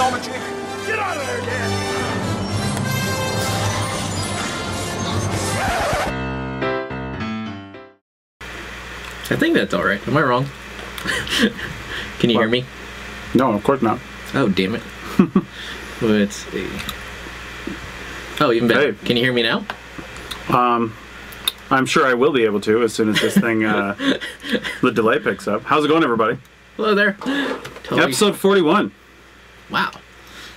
geometry. Get out of there, Dan. I think that's all right. Am I wrong? Can you hear me? No, of course not. Oh, damn it. Let's see. Oh, even better. Hey. Can you hear me now? Um, I'm sure I will be able to as soon as this thing, uh, the delay picks up. How's it going, everybody? Hello there. Totally. Episode 41. Wow.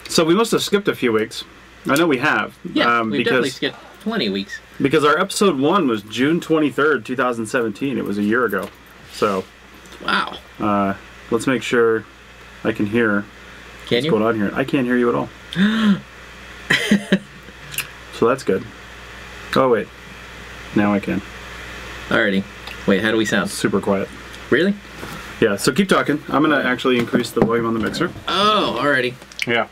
So we must have skipped a few weeks. I know we have. Yeah, um, we've definitely skipped 20 weeks. because our episode one was June 23rd, 2017. It was a year ago. So Wow. uh, let's make sure I can hear Can what's you? going on here. I can't hear you at all. so that's good. Oh wait, now I can. Alrighty. Wait, how do we sound? Super quiet. Really? Yeah. So keep talking. I'm gonna actually increase the volume on the mixer. Oh, alrighty. Yeah.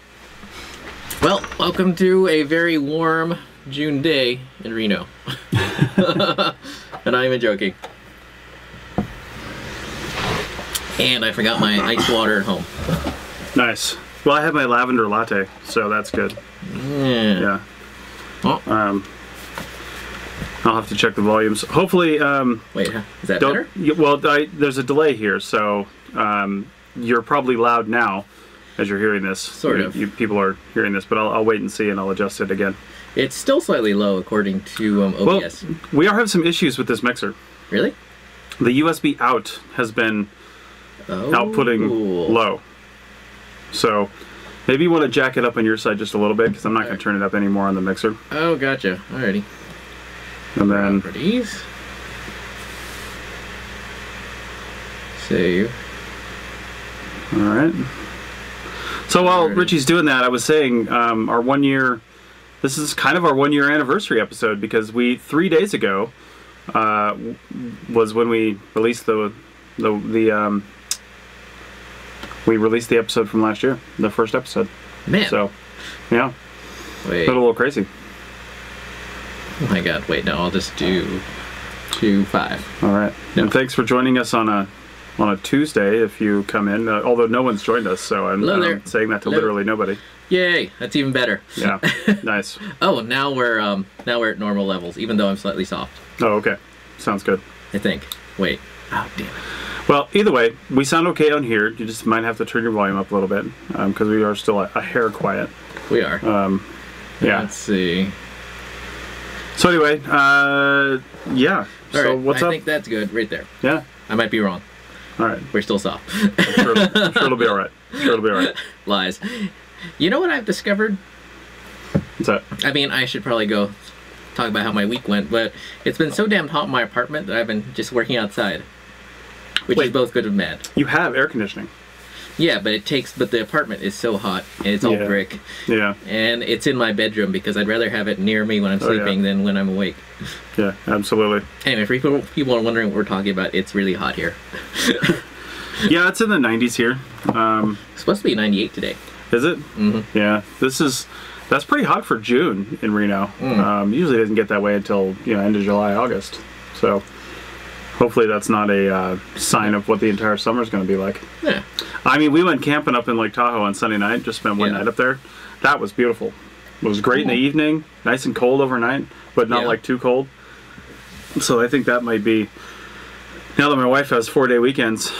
Well, welcome to a very warm June day in Reno. and I'm even joking. And I forgot my ice water at home. Nice. Well, I have my lavender latte, so that's good. Yeah. Yeah. Oh, Um, I'll have to check the volumes. Hopefully, um, wait, is that better? Well, I, there's a delay here, so um, you're probably loud now as you're hearing this. Sort You- of. You, people are hearing this, but I'll, I'll wait and see, and I'll adjust it again. It's still slightly low according to um, Well, we are having some issues with this mixer. really? The USB out has been Oh. outputting low. So maybe you want to jack it up on your side just a little bit because I'm not going Alright. to turn it up anymore on the mixer. Oh, gotcha. Alrighty. And then Properties. Save. All right. So while. Richie's doing that, I was saying um, our one year. This is kind of our one year anniversary episode because we three days ago uh, was when we released the the the um, we released the episode from last year, the first episode. Man. So yeah, wait. a little crazy. Oh my god. Wait, no, I'll just do two five. All right. No. And thanks for joining us on a on a Tuesday if you come in. Uh, although no one's joined us, so I'm, I'm saying that to Hello. literally nobody. Yay! That's even better. Yeah. nice. Oh, now we're um now we're at normal levels, even though I'm slightly soft. Oh, okay. Sounds good. I think. Wait. Oh damn it. Well, either way, we sound okay on here. You just might have to turn your volume up a little bit because we are still a, a hair quiet. We are. Um, yeah. Let's see. So anyway, uh, yeah. All so right. what's I up? think that's good right there. Yeah. I might be wrong. All right. We're still soft. I'm sure, I'm sure it'll be all right. I'm sure it'll be all right. Lies. You know what I've discovered? What's that? I mean, I should probably go talk about how my week went, but it's been so damn hot in my apartment that I've been just working outside. Which is both good and bad. You have air conditioning. Yeah, but it takes but the apartment is so hot and it's all Yeah. brick. Yeah. And it's in my bedroom because I'd rather have it near me when I'm Oh, yeah. sleeping than when I'm awake. Yeah. Absolutely. Anyway, for people people are wondering what we're talking about, it's really hot here. Yeah, it's in the 90s here. Um, It's supposed to be 98 today. is it? Mhm. Yeah. This is. That's pretty hot for June in Reno. Mm. Um, usually it doesn't get that way until you know end of July, August. So hopefully that's not a uh, sign of what the entire summer is going to be like. Yeah. I mean, we went camping up in Lake Tahoe on Sunday night. Just spent one Yeah. night up there. That was beautiful. It was great in the evening, nice and cold overnight, but not Yeah. like too cold. So I think that might be. Now that my wife has four day weekends,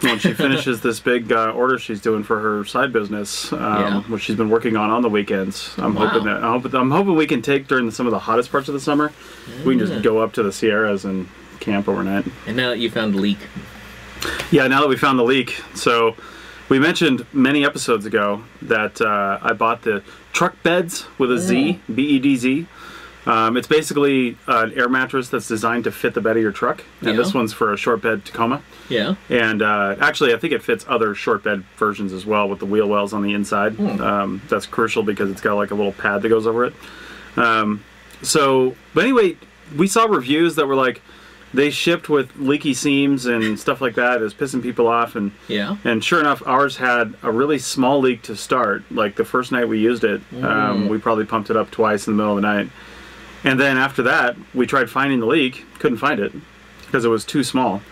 when she finishes this big uh, order she's doing for her side business, um, Yeah. which she's been working on on the weekends, I'm Wow. hoping that I'm hoping, I'm hoping we can take during some of the hottest parts of the summer. We can just go up to the Sierras and camp overnight. And now that you found the leak. Yeah, now that we found the leak, so we mentioned many episodes ago that uh, I bought the truck beds with a Z, B E D Z. Um, it's basically an air mattress that's designed to fit the bed of your truck, and Yeah. this one's for a short bed Tacoma. Yeah. And uh, actually, I think it fits other short bed versions as well with the wheel wells on the inside. Um, that's crucial because it's got like a little pad that goes over it. Um, so, but anyway, we saw reviews that were like they shipped with leaky seams and stuff like that. It's pissing people off, and Yeah. and sure enough, ours had a really small leak to start. Like the first night we used it, um, we probably pumped it up twice in the middle of the night. And then after that, we tried finding the leak, couldn't find it because it was too small.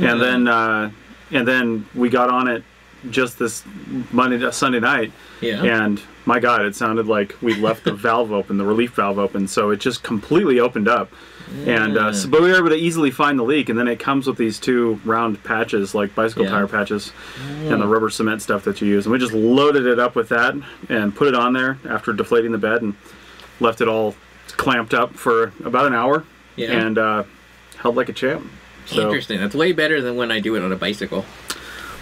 And then uh, and then we got on it just this Monday Sunday night, Yeah. and my God, it sounded like we left the valve open, the relief valve open, so it just completely opened up. And uh, so, but we were able to easily find the leak, and then it comes with these two round patches, like bicycle Yeah. tire patches, and the rubber cement stuff that you use. And we just loaded it up with that and put it on there after deflating the bed, and left it all clamped up for about an hour, Yeah. and uh, held like a champ. So, Interesting. That's way better than when I do it on a bicycle.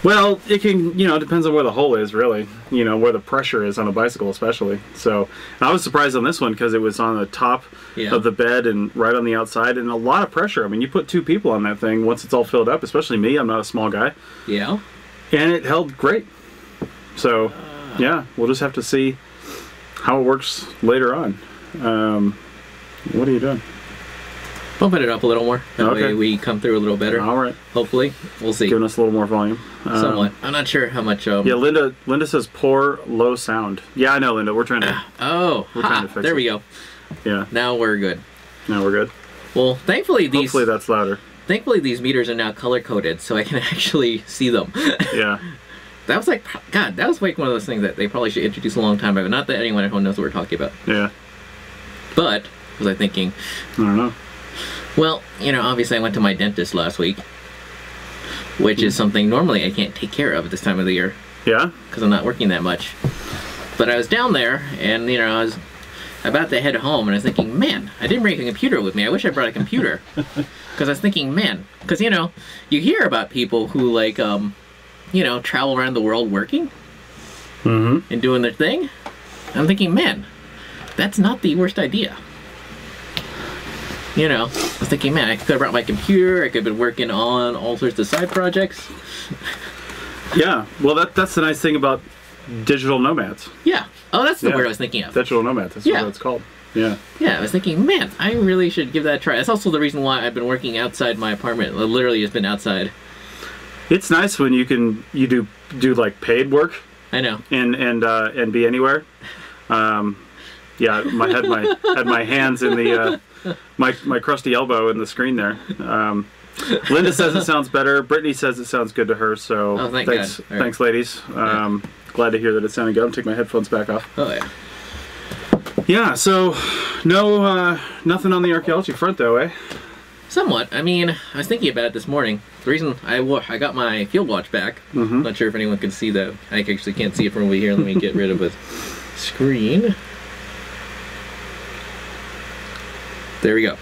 Well, it can, you know, it depends on where the hole is, really. You know, where the pressure is on a bicycle, especially. So, I was surprised on this one because it was on the top Yeah. of the bed and right on the outside, and a lot of pressure. I mean, you put two people on that thing once it's all filled up, especially me. I'm not a small guy, Yeah. and it held great. So, Ah. yeah, we'll just have to see how it works later on. Um, what are you doing? Bumping it up a little more. That Okay. way we come through a little better. All right, Hopefully. We'll see. giving us a little more volume. Um, I'm not sure how much. Um, Yeah, Linda. Linda says poor low sound. Yeah, I know, Linda. We're trying to. Oh, We're ha, trying to fix there it. we go. Yeah, Now we're good. Now we're good. Well, thankfully these Hopefully that's louder. thankfully these meters are now color coded, so I can actually see them. Yeah. that was like, God, that was like one of those things that they probably should introduce a long time ago. Not that anyone at home knows what we're talking about, Yeah. but was I thinking, I don't know. well, you know, obviously I went to my dentist last week, which is something normally I can't take care of at this time of the year Yeah. because I'm not working that much. But I was down there, and you know, I was about to head home, and I was thinking, man, I didn't bring a computer with me. I wish I brought a computer, because I was thinking, man, because you know, you hear about people who like, um, you know, travel around the world working Mm-hmm. and doing their thing. I'm thinking, man, that's not the worst idea. You know, I was thinking, man, I could have brought my computer. I could have been working on all sorts of side projects. Yeah. Well, that that's the nice thing about digital nomads. Yeah. Oh, that's the Yeah. word I was thinking of. Digital nomads. That's Yeah. what it's called. Yeah. Yeah, I was thinking, man, I really should give that a try. That's also the reason why I've been working outside my apartment. I literally, has been outside. It's nice when you can you do do like paid work I know. and and uh, and be anywhere. Um, yeah, my had my had my hands in the uh, my my crusty elbow in the screen there. Um, Linda says it sounds better. Brittany says it sounds good to her. So Oh, thank thanks, God. All right. thanks, ladies. Um, Glad to hear that it sounded good. I'm take my headphones back off. Oh yeah. Yeah. So no uh, nothing on the archaeology front though, eh? Somewhat. I mean, I was thinking about it this morning. The reason I I got my field watch back. Mhm. Not sure if anyone can see that. I actually can't see it from over here. Let me get rid of the screen. There we go.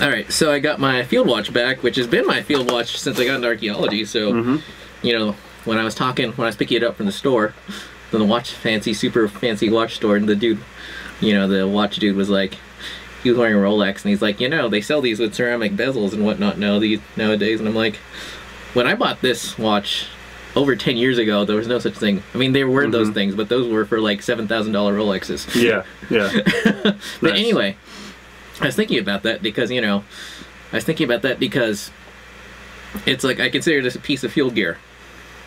All right, so I got my field watch back, which has been my field watch since I got into archaeology. So, Mhm. you know, when I was talking, when I was picking it up from the store, from the watch fancy, super fancy watch store, and the dude, you know, the watch dude was like, he was wearing a Rolex, and he's like, you know, they sell these with ceramic bezels and whatnot now these nowadays, and I'm like, when I bought this watch over 10 years ago, there was no such thing. I mean, there were those Mhm. things, but those were for like $7,000 Rolexes. Yeah. Yeah. But Nice. anyway, I was thinking about that because, you know, I was thinking about that because it's like I consider this a piece of field gear.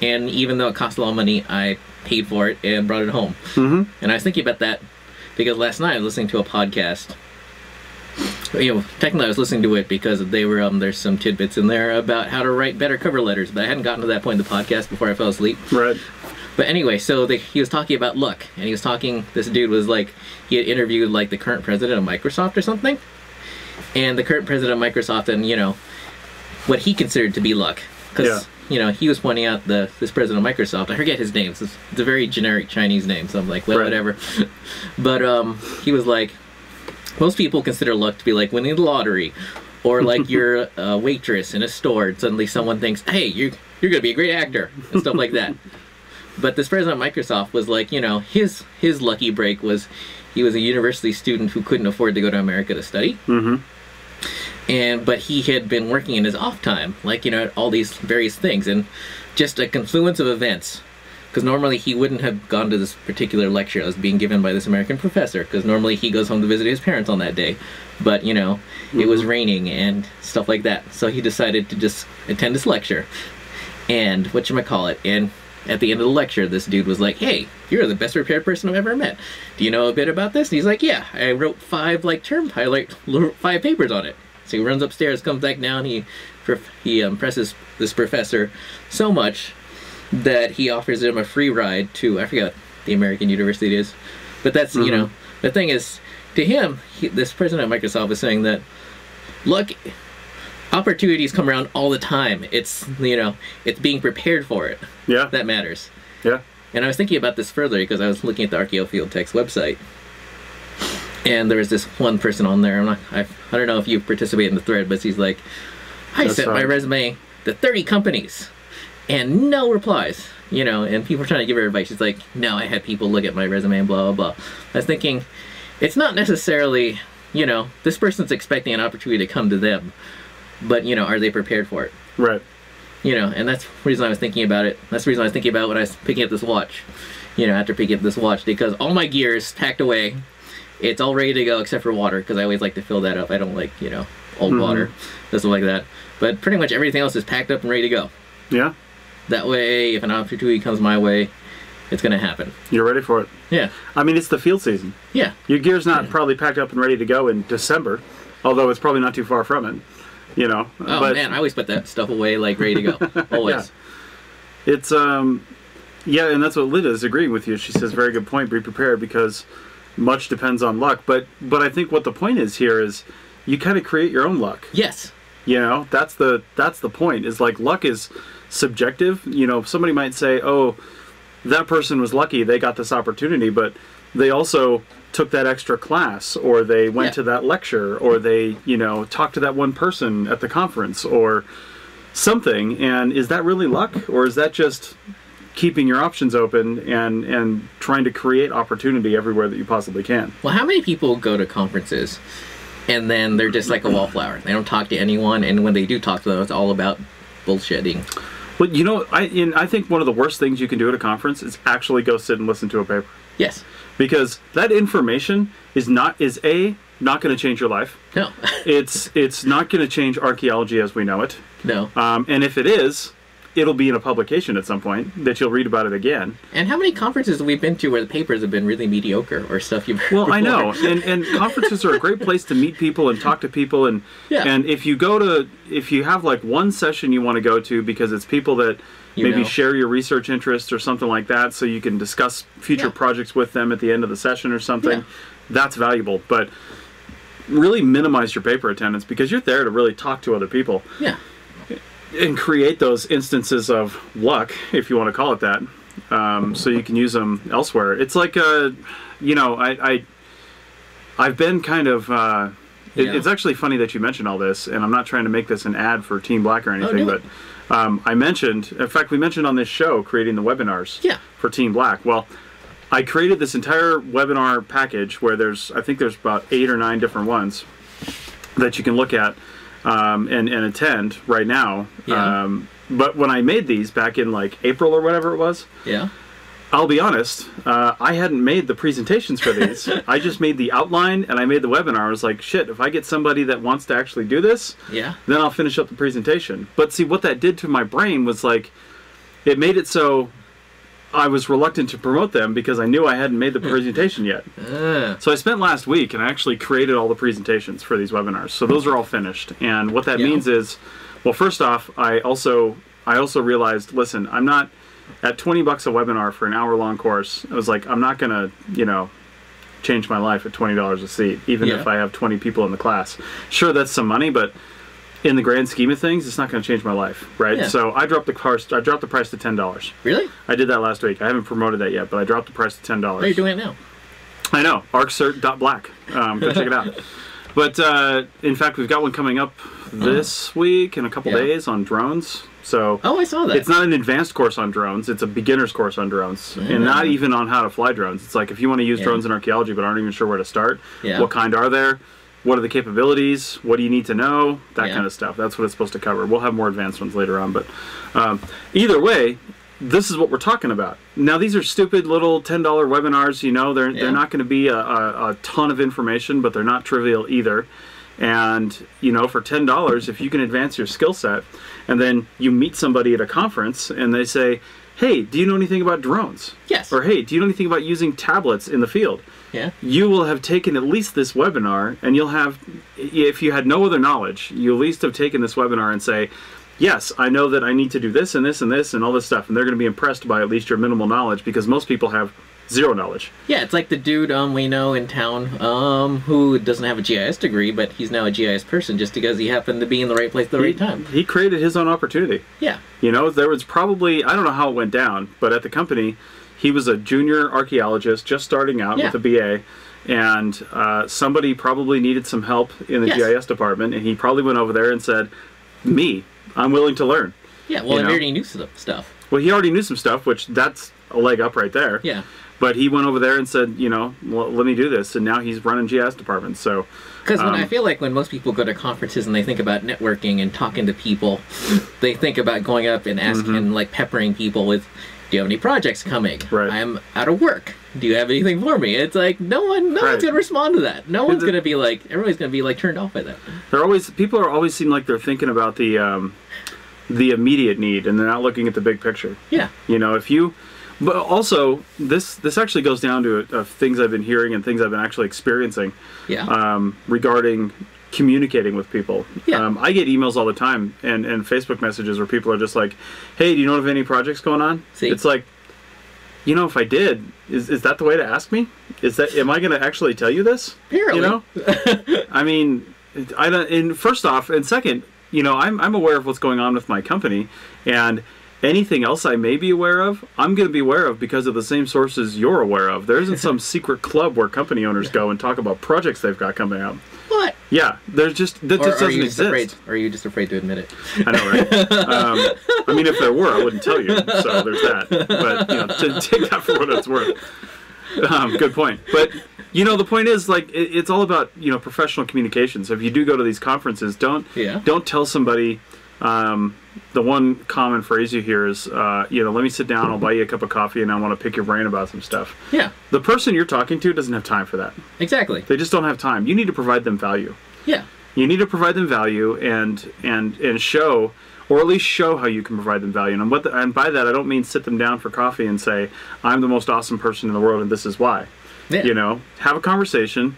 And even though it cost a lot of money, I paid for it and brought it home. hmm And I was thinking about that because last night I was listening to a podcast. You know, technically I was listening to it because they were um there's some tidbits in there about how to write better cover letters, but I hadn't gotten to that point in the podcast before I fell asleep. Right. But anyway, so they, he was talking about luck, and he was talking. This dude was like, he had interviewed like the current president of Microsoft or something, and the current president of Microsoft, and you know, what he considered to be luck, because Yeah. you know he was pointing out the this president of Microsoft. I forget his name. It's, it's a very generic Chinese name, so I'm like, well, Right. whatever. but um, he was like, most people consider luck to be like winning the lottery, or like you're a waitress in a store, and suddenly someone thinks, hey, you you're gonna be a great actor and stuff like that. But this president of Microsoft was like, you know, his his lucky break was he was a university student who couldn't afford to go to America to study. hmm And but he had been working in his off time, like you know, all these various things, and just a confluence of events. Because normally he wouldn't have gone to this particular lecture that was being given by this American professor. Because normally he goes home to visit his parents on that day, but you know, it was raining and stuff like that. So he decided to just attend this lecture. And what you might call it, and at the end of the lecture, this dude was like, "Hey, you're the best prepared person I've ever met. Do you know a bit about this?" And he's like, "Yeah, I wrote five like term I like five papers on it." So he runs upstairs, comes back down. He he impresses this professor so much that he offers him a free ride to I forget the American university it is, but that's you mm-hmm. know the thing is to him he, this president of Microsoft is saying that look opportunities come around all the time it's you know it's being prepared for it Yeah. that matters yeah. and I was thinking about this further because I was looking at the Archeo Field Tech's website. And there was this one person on there. I'm not, I, I don't know if you participate in the thread, but he's like, I That's sent my resume to 30 companies and no replies. You know, and people are trying to give her advice. She's like, no, I had people look at my resume and blah, blah, blah. I was thinking, it's not necessarily, you know, this person's expecting an opportunity to come to them, but, you know, are they prepared for it? Right. you know, and that's the reason I was thinking about it. That's the reason I was thinking about when I was picking up this watch. You know, after picking up this watch, because all my gear is packed away. It's all ready to go except for water, because I always like to fill that up. I don't like, you know, old mm-hmm. water, and stuff like that. But pretty much everything else is packed up and ready to go. Yeah. That way, if an opportunity comes my way, it's going to happen. You're ready for it. Yeah, I mean, it's the field season. yeah, Your gear's not probably packed up and ready to go in December, although it's probably not too far from it. You know. Oh but man, I always put that stuff away like ready to go. Always. It's um, yeah, and that's what Linda is agreeing with you. She says, "Very good point. Be prepared because much depends on luck." But but I think what the point is here is you kind of create your own luck. Yes. You know, that's the that's the point. Is like luck is subjective. You know, somebody might say, "Oh, that person was lucky; they got this opportunity," but they also took that extra class, or they went Yeah. to that lecture, or they you know talked to that one person at the conference, or something. And is that really luck, or is that just keeping your options open and and trying to create opportunity everywhere that you possibly can? Well, how many people go to conferences and then they're just like a wallflower? They don't talk to anyone, and when they do talk to them, it's all about bullshitting. Well, you know, I I think one of the worst things you can do at a conference is actually go sit and listen to a paper Yes. Because that information is not is a not going to change your life. No. It's it's not going to change archaeology as we know it. no. Um, and if it is, it'll be in a publication at some point that you'll read about it again. And how many conferences have we been to where the papers have been really mediocre or stuff you've Well, I know, and and conferences are a great place to meet people and talk to people, and Yeah. and if you go to if you have like one session you want to go to because it's people that You maybe know. share your research interests or something like that, so you can discuss future Yeah. projects with them at the end of the session or something, Yeah. that's valuable. But really minimize your paper attendance because you're there to really talk to other people Yeah. and create those instances of luck, if you want to call it that, um, so you can use them elsewhere. It's like, uh, you know, I, I, I've been kind of. Uh, it, Yeah. It's actually funny that you mentioned all this, and I'm not trying to make this an ad for Team Black or anything, do but it. Um, I mentioned, in fact, we mentioned on this show creating the webinars Yeah. for Team Black. Well, I created this entire webinar package where there's, I think there's about eight or nine different ones that you can look at um, and, and attend right now. Yeah. Um, but when I made these back in like April or whatever it was, Yeah. I'll be honest, uh, I hadn't made the presentations for these. I just made the outline and I made the webinar. I was like, shit, if I get somebody that wants to actually do this, Yeah. then I'll finish up the presentation. But see, what that did to my brain was like, it made it so I was reluctant to promote them because I knew I hadn't made the presentation yet. Uh, So I spent last week and I actually created all the presentations for these webinars. So those are all finished. And what that Yeah. means is, well, first off, I also I also realized, listen, I'm not at 20 bucks a webinar for an hour long course. I was like, I'm not gonna, you know, change my life at $20 a seat, even Yeah. if I have 20 people in the class. Sure, that's some money, but in the grand scheme of things, it's not going to change my life, right? Yeah. So I dropped the course. I dropped the price to ten dollars. really? I did that last week. I haven't promoted that yet, but I dropped the price to ten dollars. Are you doing it now? I know. ArcCert.black. Um, go check it out. But uh, in fact, we've got one coming up this week in a couple Yeah. days on drones. So Oh, I saw that. it's not an advanced course on drones. It's a beginner's course on drones, and not even on how to fly drones. It's like if you want to use Yeah. drones in archaeology but aren't even sure where to start, Yeah. what kind are there? What are the capabilities? What do you need to know? That kind of stuff. That's what it's supposed to cover. We'll have more advanced ones later on, but um, either way, this is what we're talking about. Now, these are stupid little ten dollar webinars. You know, they're Yeah. they're not going to be a, a, a ton of information, but they're not trivial either. And you know, for ten dollars, if you can advance your skill set, and then you meet somebody at a conference and they say, "Hey, do you know anything about drones?" Yes. Or "Hey, do you know anything about using tablets in the field?" yeah. you will have taken at least this webinar and you'll have if you had no other knowledge you at least have taken this webinar and say yes, I know that I need to do this and this and this and all this stuff, and they're going to be impressed by at least your minimal knowledge because most people have zero knowledge. Yeah, it's like the dude um we know in town um who doesn't have a GIS degree, but he's now a GIS person just because he happened to be in the right place at the right time. He created his own opportunity. Yeah. You know, there was probably I don't know how it went down, but at the company, he was a junior archaeologist just starting out Yeah. with a BA, and uh, somebody probably needed some help in the Yes. GIS department, and he probably went over there and said, "Me, I'm willing to learn." Yeah, well, You know? already knew some stuff. Well, he already knew some stuff, which that's a leg up right there. Yeah. But he went over there and said, you know, well, let me do this, and now he's running GIS departments. So, Because when Um, I feel like when most people go to conferences and they think about networking and talking to people, they think about going up and asking, and like peppering people with, "Do you have any projects coming? Mm-hmm. Right. I'm out of work. Do you have anything for me?" It's like no one, no Right. one's gonna respond to that. No one's gonna be like, everybody's gonna be like turned off by that. they're always people are always seem like they're thinking about the um, the immediate need, and they're not looking at the big picture. Yeah. You know, if you, but also this this actually goes down to uh, things I've been hearing and things I've been actually experiencing Yeah. um, regarding communicating with people. Yeah. Um, I get emails all the time and, and Facebook messages where people are just like, "Hey, do you know of any projects going on?" See? It's like, you know, if I did, is is that the way to ask me? Is that am I going to actually tell you this? Apparently. You know, I mean, I don't. And first off, and second, you know, I'm I'm aware of what's going on with my company, and anything else I may be aware of, I'm going to be aware of because of the same sources you're aware of. There isn't some secret club where company owners go and talk about projects they've got coming out. what? Yeah, there's just that Or just doesn't you just exist. afraid? Or are you just afraid to admit it? I know, right? um, I mean, if there were, I wouldn't tell you. So there's that. But you know, to take that for what it's worth. Um, good point. But you know, the point is like it, it's all about you know professional communication. So if you do go to these conferences, don't Yeah. don't tell somebody. Um, the one common phrase you hear is, uh, you know, let me sit down. I'll buy you a cup of coffee, and I want to pick your brain about some stuff. Yeah. The person you're talking to doesn't have time for that. Exactly. They just don't have time. You need to provide them value Yeah. you need to provide them value and and and show or at least show how you can provide them value and what the, and by that I don't mean sit them down for coffee and say I'm the most awesome person in the world and this is why Yeah. you know have a conversation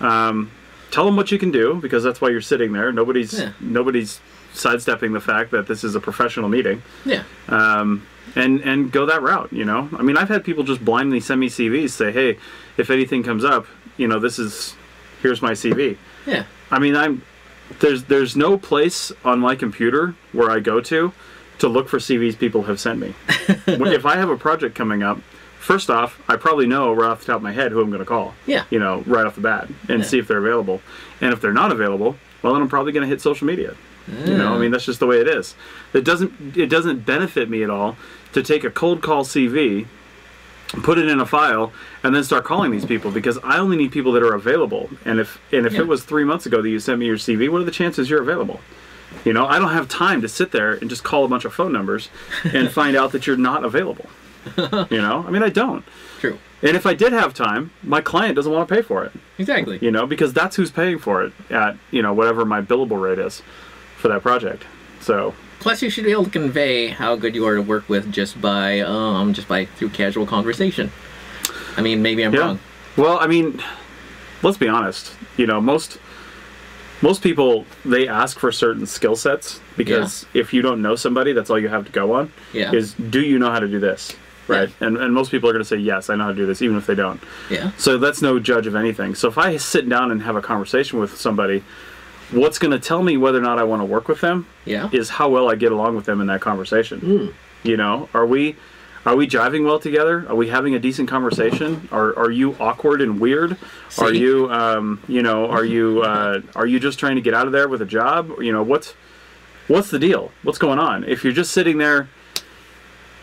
um, tell them what you can do because that's why you're sitting there nobody's Yeah. nobody's sidestepping the fact that this is a professional meeting Yeah. um, and and go that route. You know, I mean, I've had people just blindly send me CVs, say, "Hey, if anything comes up, you know, this is here's my CV." Yeah. I mean, I'm there's there's no place on my computer where I go to to look for CVs people have sent me. If I have a project coming up, first off, I probably know right off the top of my head who I'm going to call. Yeah. You know, right off the bat, and Yeah. see if they're available. And if they're not available, well, then I'm probably going to hit social media. You know, I mean, that's just the way it is. It doesn't it doesn't benefit me at all to take a cold call CV, put it in a file, and then start calling these people because I only need people that are available. And if and if Yeah. it was three months ago that you sent me your CV, what are the chances you're available? You know, I don't have time to sit there and just call a bunch of phone numbers and find out that you're not available. You know, I mean, I don't. True. And if I did have time, my client doesn't want to pay for it Exactly. you know, because that's who's paying for it at, you know, whatever my billable rate is for that project. So, Plus, you should be able to convey how good you are to work with just by, um, just by through casual conversation. I mean, maybe I'm yeah. wrong. Well, I mean, let's be honest. You know, most most people they ask for certain skill sets because if you don't know somebody, that's all you have to go on. Yeah. Is do you know how to do this? Right. And and most people are going to say yes, I know how to do this, even if they don't. Yeah. So that's no judge of anything. So if I sit down and have a conversation with somebody, what's going to tell me whether or not I want to work with them Yeah. is how well I get along with them in that conversation. You know, are we are we jiving well together? Are we having a decent conversation? Are are you awkward and weird? Are you um, you know, are you uh, are you just trying to get out of there with a job? You know, what's what's the deal? What's going on? If you're just sitting there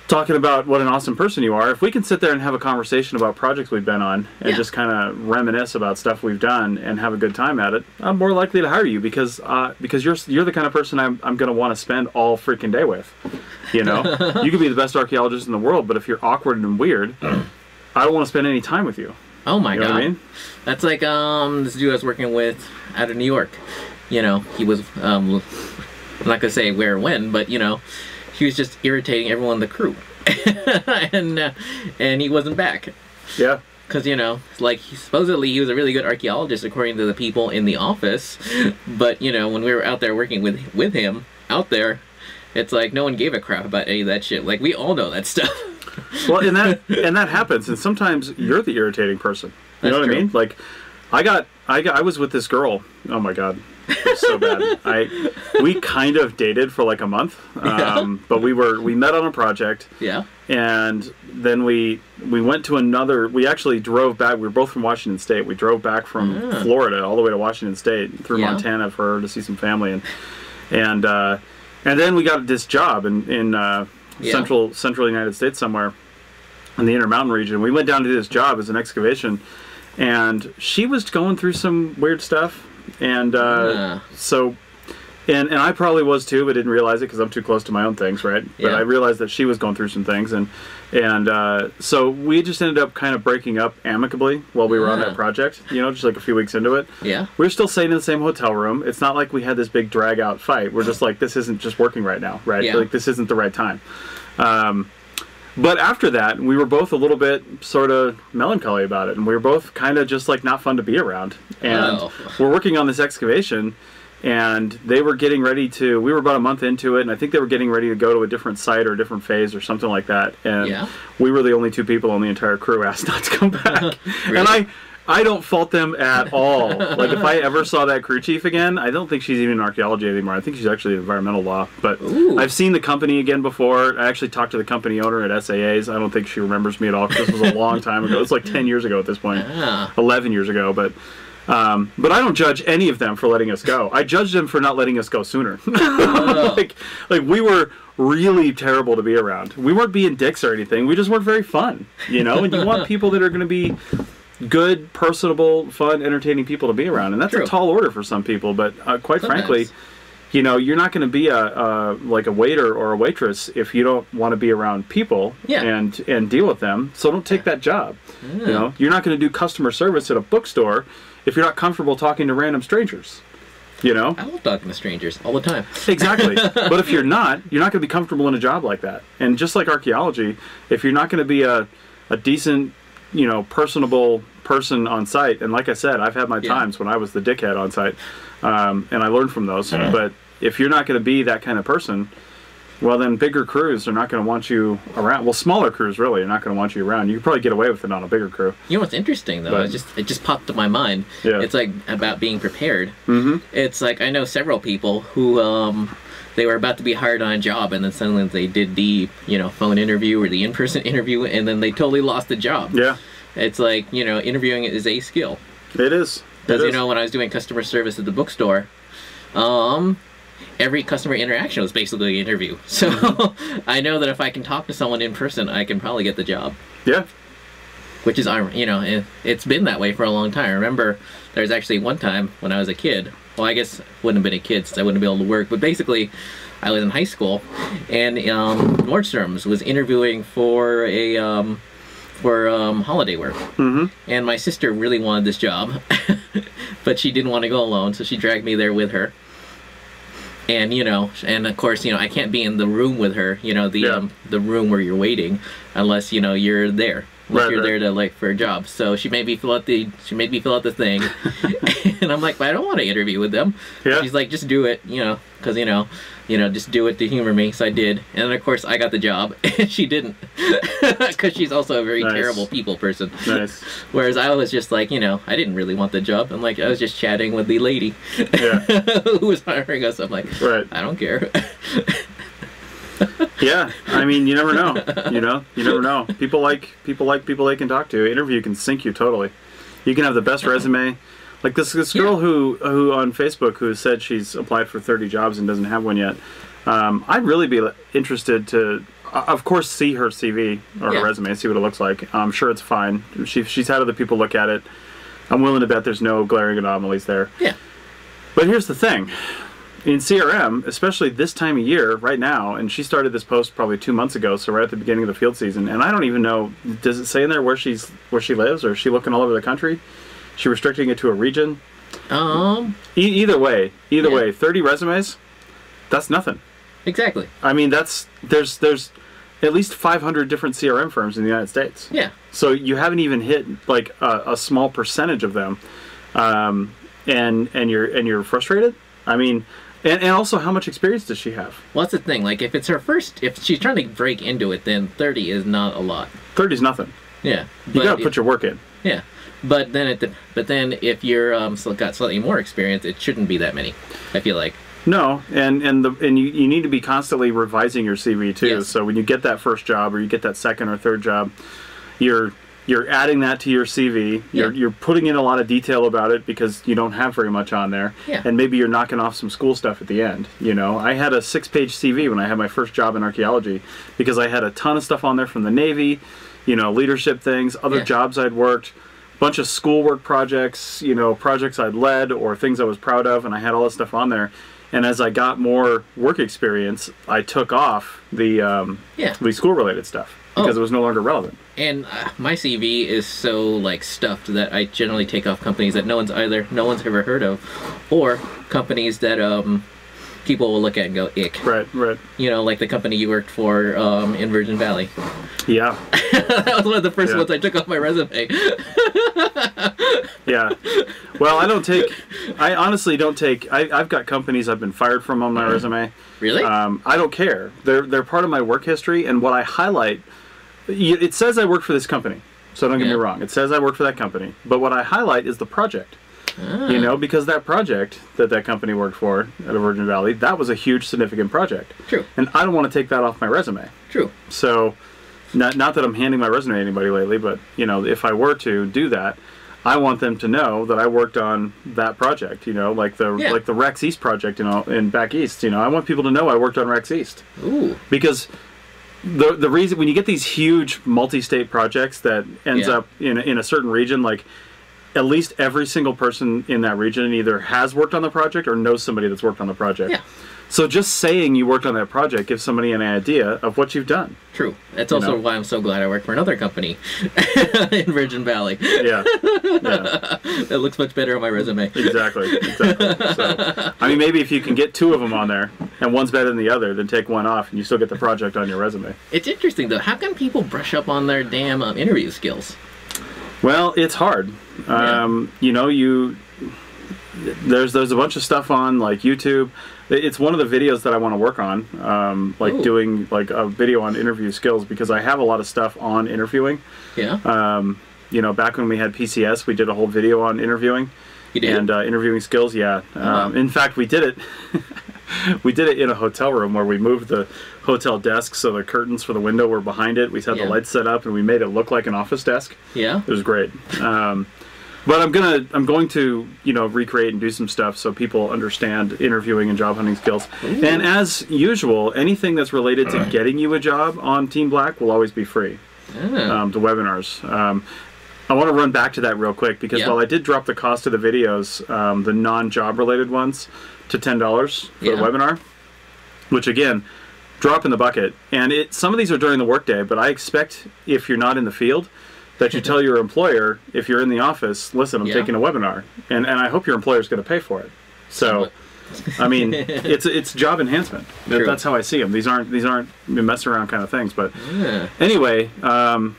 talking about what an awesome person you are, if we can sit there and have a conversation about projects we've been on and Yeah. just kind of reminisce about stuff we've done and have a good time at it, I'm more likely to hire you because uh, because you're you're the kind of person I'm I'm going to want to spend all freaking day with. You know, you could be the best archaeologist in the world, but if you're awkward and weird, I don't want to spend any time with you. Oh my You know god. what I mean? That's like um this dude I was working with out of New York. You know, he was um I'm not gonna say where or when, but you know, he was just irritating everyone in the crew, and uh, and he wasn't back Yeah. because you know, like he, supposedly he was a really good archaeologist according to the people in the office, but you know when we were out there working with with him out there, It's like no one gave a crap about any of that shit. Like we all know that stuff. well, and that and that happens, and sometimes you're the irritating person. You know That's what I mean? Like, I got, I got, I was with this girl. Oh my god, so bad. I, we kind of dated for like a month, um, but we were we met on a project, yeah. and then we we went to another. We actually drove back. We were both from Washington State. We drove back from Ah. Florida all the way to Washington State through Yeah. Montana for her to see some family, and and uh, and then we got this job in in uh, Yeah. central central United States somewhere in the Intermountain region. We went down to do this job as an excavation, and she was going through some weird stuff, and uh, Ah. so. And, and I probably was too, but didn't realize it because I'm too close to my own things, right? But Yeah. I realized that she was going through some things, and and uh, so we just ended up kind of breaking up amicably while we were on Ah. that project. You know, just like a few weeks into it. Yeah. we are still staying in the same hotel room. It's not like we had this big drag out fight. We're just like, this isn't just working right now, right? Yeah. Like this isn't the right time. Um, but after that, we were both a little bit sort of melancholy about it, and we were both kind of just like not fun to be around. And Oh. we're working on this excavation, and they were getting ready to. We were about a month into it, and I think they were getting ready to go to a different site or a different phase or something like that. And Yeah. we were the only two people on the entire crew asked not to come back. Really? And I. I don't fault them at all. like if I ever saw that crew chief again, I don't think she's even in archaeology anymore. I think she's actually in environmental law. But Ooh. I've seen the company again before. I actually talked to the company owner at SAA's. I don't think she remembers me at all. 'cause This was a long time ago. It's like ten years ago at this point, Ah. eleven years ago. But um, but I don't judge any of them for letting us go. I judge them for not letting us go sooner. like like we were really terrible to be around. We weren't being dicks or anything. We just weren't very fun. You know, and you want people that are going to be good, personable, fun, entertaining people to be around, and that's True. a tall order for some people. But uh, quite frankly, you know, you're not going to be a, a like a waiter or a waitress if you don't want to be around people Yeah. and and deal with them. So don't take that job. You know, you're not going to do customer service at a bookstore if you're not comfortable talking to random strangers. You know, I love talking to strangers all the time. exactly. but if you're not, you're not going to be comfortable in a job like that. And just like archaeology, if you're not going to be a a decent, you know, personable person on site, and like I said, I've had my Yeah. times when I was the dickhead on site, um, and I learned from those. But if you're not going to be that kind of person, well, then bigger crews are not going to want you around. Well, smaller crews really are not going to want you around. You could probably get away with it on a bigger crew. You know what's interesting though? But- it just it just popped to my mind. Yeah. It's like about being prepared. Mm-hmm. It's like I know several people who um they were about to be hired on a job and then suddenly they did the you know phone interview or the in person interview and then they totally lost the job. Yeah, It's like you know interviewing is a skill. it is. Because you know when I was doing customer service at the bookstore, um, every customer interaction was basically an interview. So I know that if I can talk to someone in person, I can probably get the job. yeah, Which is, you know, it, it's been that way for a long time. I remember there was actually one time when I was a kid. Well, I guess wouldn't have been a kid since I wouldn't be able to work. But basically, I was in high school, and um, Nordstrom's was interviewing for a um, for um, holiday work. Mm-hmm. And my sister really wanted this job, but she didn't want to go alone, so she dragged me there with her. And you know, and of course, you know, I can't be in the room with her. You know, the Yeah. um, the room where you're waiting, unless you know you're there. Unless Right, you're right. there to like for a job. So she made me fill out the she made me fill out the thing, and I'm like, but I don't want to interview with them. Yeah. She's like, just do it, you know, because you know, you know, just do it to humor me. So I did, and then of course I got the job, and she didn't, because she's also a very Nice. terrible people person. nice. Whereas I was just like, you know, I didn't really want the job. I'm like, I was just chatting with the lady Yeah, who was hiring us. I'm like, right. I don't care. Yeah, I mean, you never know. You know, you never know. People like people like people they can talk to. Interview can sink you totally. You can have the best resume. Like this this girl Yeah. who who on Facebook who said she's applied for 30 jobs and doesn't have one yet. Um, I'd really be interested to, of course, see her CV or Yeah. her resume, see what it looks like. I'm sure it's fine. She, she's had other people look at it. I'm willing to bet there's no glaring anomalies there. yeah, But here's the thing. In CRM, especially this time of year, right now, and she started this post probably two months ago, so right at the beginning of the field season, and I don't even know, does it say in there where she's where she lives, or is she looking all over the country? She restricting it to a region? um, E- either way, either Yeah. way, 30 resumes, that's nothing. exactly. I mean, that's there's there's at least 500 different CRM firms in the United States. Yeah, So you haven't even hit like a, a small percentage of them, um, and and you're and you're frustrated. I mean, And, and also, how much experience does she have? Well, that's the thing. Like, if it's her first, if she's trying to break into it, then 30 is not a lot. 30's nothing. Yeah. You got to put your work in. Yeah. But then it, but then if you're um got slightly more experience, it shouldn't be that many. I feel like. No, and and the and you, you need to be constantly revising your CV too. Yes. So when you get that first job or you get that second or third job, you're you're adding that to your CV. You're Yeah. you're putting in a lot of detail about it because you don't have very much on there. Yeah. And maybe you're knocking off some school stuff at the end. You know, I had a six-page CV when I had my first job in archaeology because I had a ton of stuff on there from the Navy, you know, leadership things, other Yeah. jobs I'd worked, bunch of schoolwork projects, you know, projects I'd led or things I was proud of, and I had all this stuff on there. And as I got more work experience, I took off the um, Yeah. the school-related stuff because Oh. it was no longer relevant. And uh, my CV is so like stuffed that I generally take off companies that no one's either no one's ever heard of, or companies that um people will look at and go ick. Right, right. You know, like the company you worked for um, in Virgin Valley. Yeah, that was one of the first Yeah. ones I took off my resume. yeah. Well, I don't take. I honestly don't take. I, I've got companies I've been fired from on my resume. really? Um, I don't care. They're they're part of my work history, and what I highlight. It says I work for this company, so don't get me wrong. It says I work for that company, but what I highlight is the project. Ah. You know, because that project that that company worked for at Virgin Valley, that was a huge, significant project, True. and I don't want to take that off my resume. True. So, not not that I'm handing my resume to anybody lately, but you know, if I were to do that, I want them to know that I worked on that project. You know, like the Yeah. like the Rex East project, you know, in back east. You know, I want people to know I worked on Rex East Ooh. because the the reason when you get these huge multi-state projects that ends Yeah. up in in a certain region, like at least every single person in that region either has worked on the project or knows somebody that's worked on the project. Yeah. So just saying you worked on that project gives somebody an idea of what you've done. True. That's also know? why I'm so glad I work for another company in Virgin Valley. Yeah. yeah. It looks much better on my resume. Exactly. Exactly. So, I mean, maybe if you can get two of them on there, and one's better than the other, then take one off, and you still get the project on your resume. It's interesting though. How can people brush up on their damn um, interview skills? Well, it's hard. Um, you know, you there's there's a bunch of stuff on like YouTube. It's one of the videos that I want to work on, um, like Ooh. doing like a video on interview skills because I have a lot of stuff on interviewing. Yeah. Um, you know, back when we had PCS, we did a whole video on interviewing. you did. and uh, interviewing skills. Yeah, Uh-huh. um, in fact, we did it. we did it in a hotel room where we moved the hotel desk so the curtains for the window were behind it. We had Yeah. the lights set up and we made it look like an office desk. yeah. It was great. Um, but I'm gonna I'm going to you know recreate and do some stuff so people understand interviewing and job hunting skills. And as usual, anything that's related to getting you a job on Team Black will always be free Ah. um, the webinars. Um, I want to run back to that real quick because Yeah. while I did drop the cost of the videos, um, the non-job related ones, to ten dollars for the webinar, which again, drop in the bucket. And it some of these are during the workday, but I expect if you're not in the field, that you tell your employer if you're in the office, listen, I'm Yeah. taking a webinar, and and I hope your employer is going to pay for it. So. I mean, it's it's job enhancement. True. That's how I see them. These aren't these aren't mess around kind of things. But Yeah. anyway, um,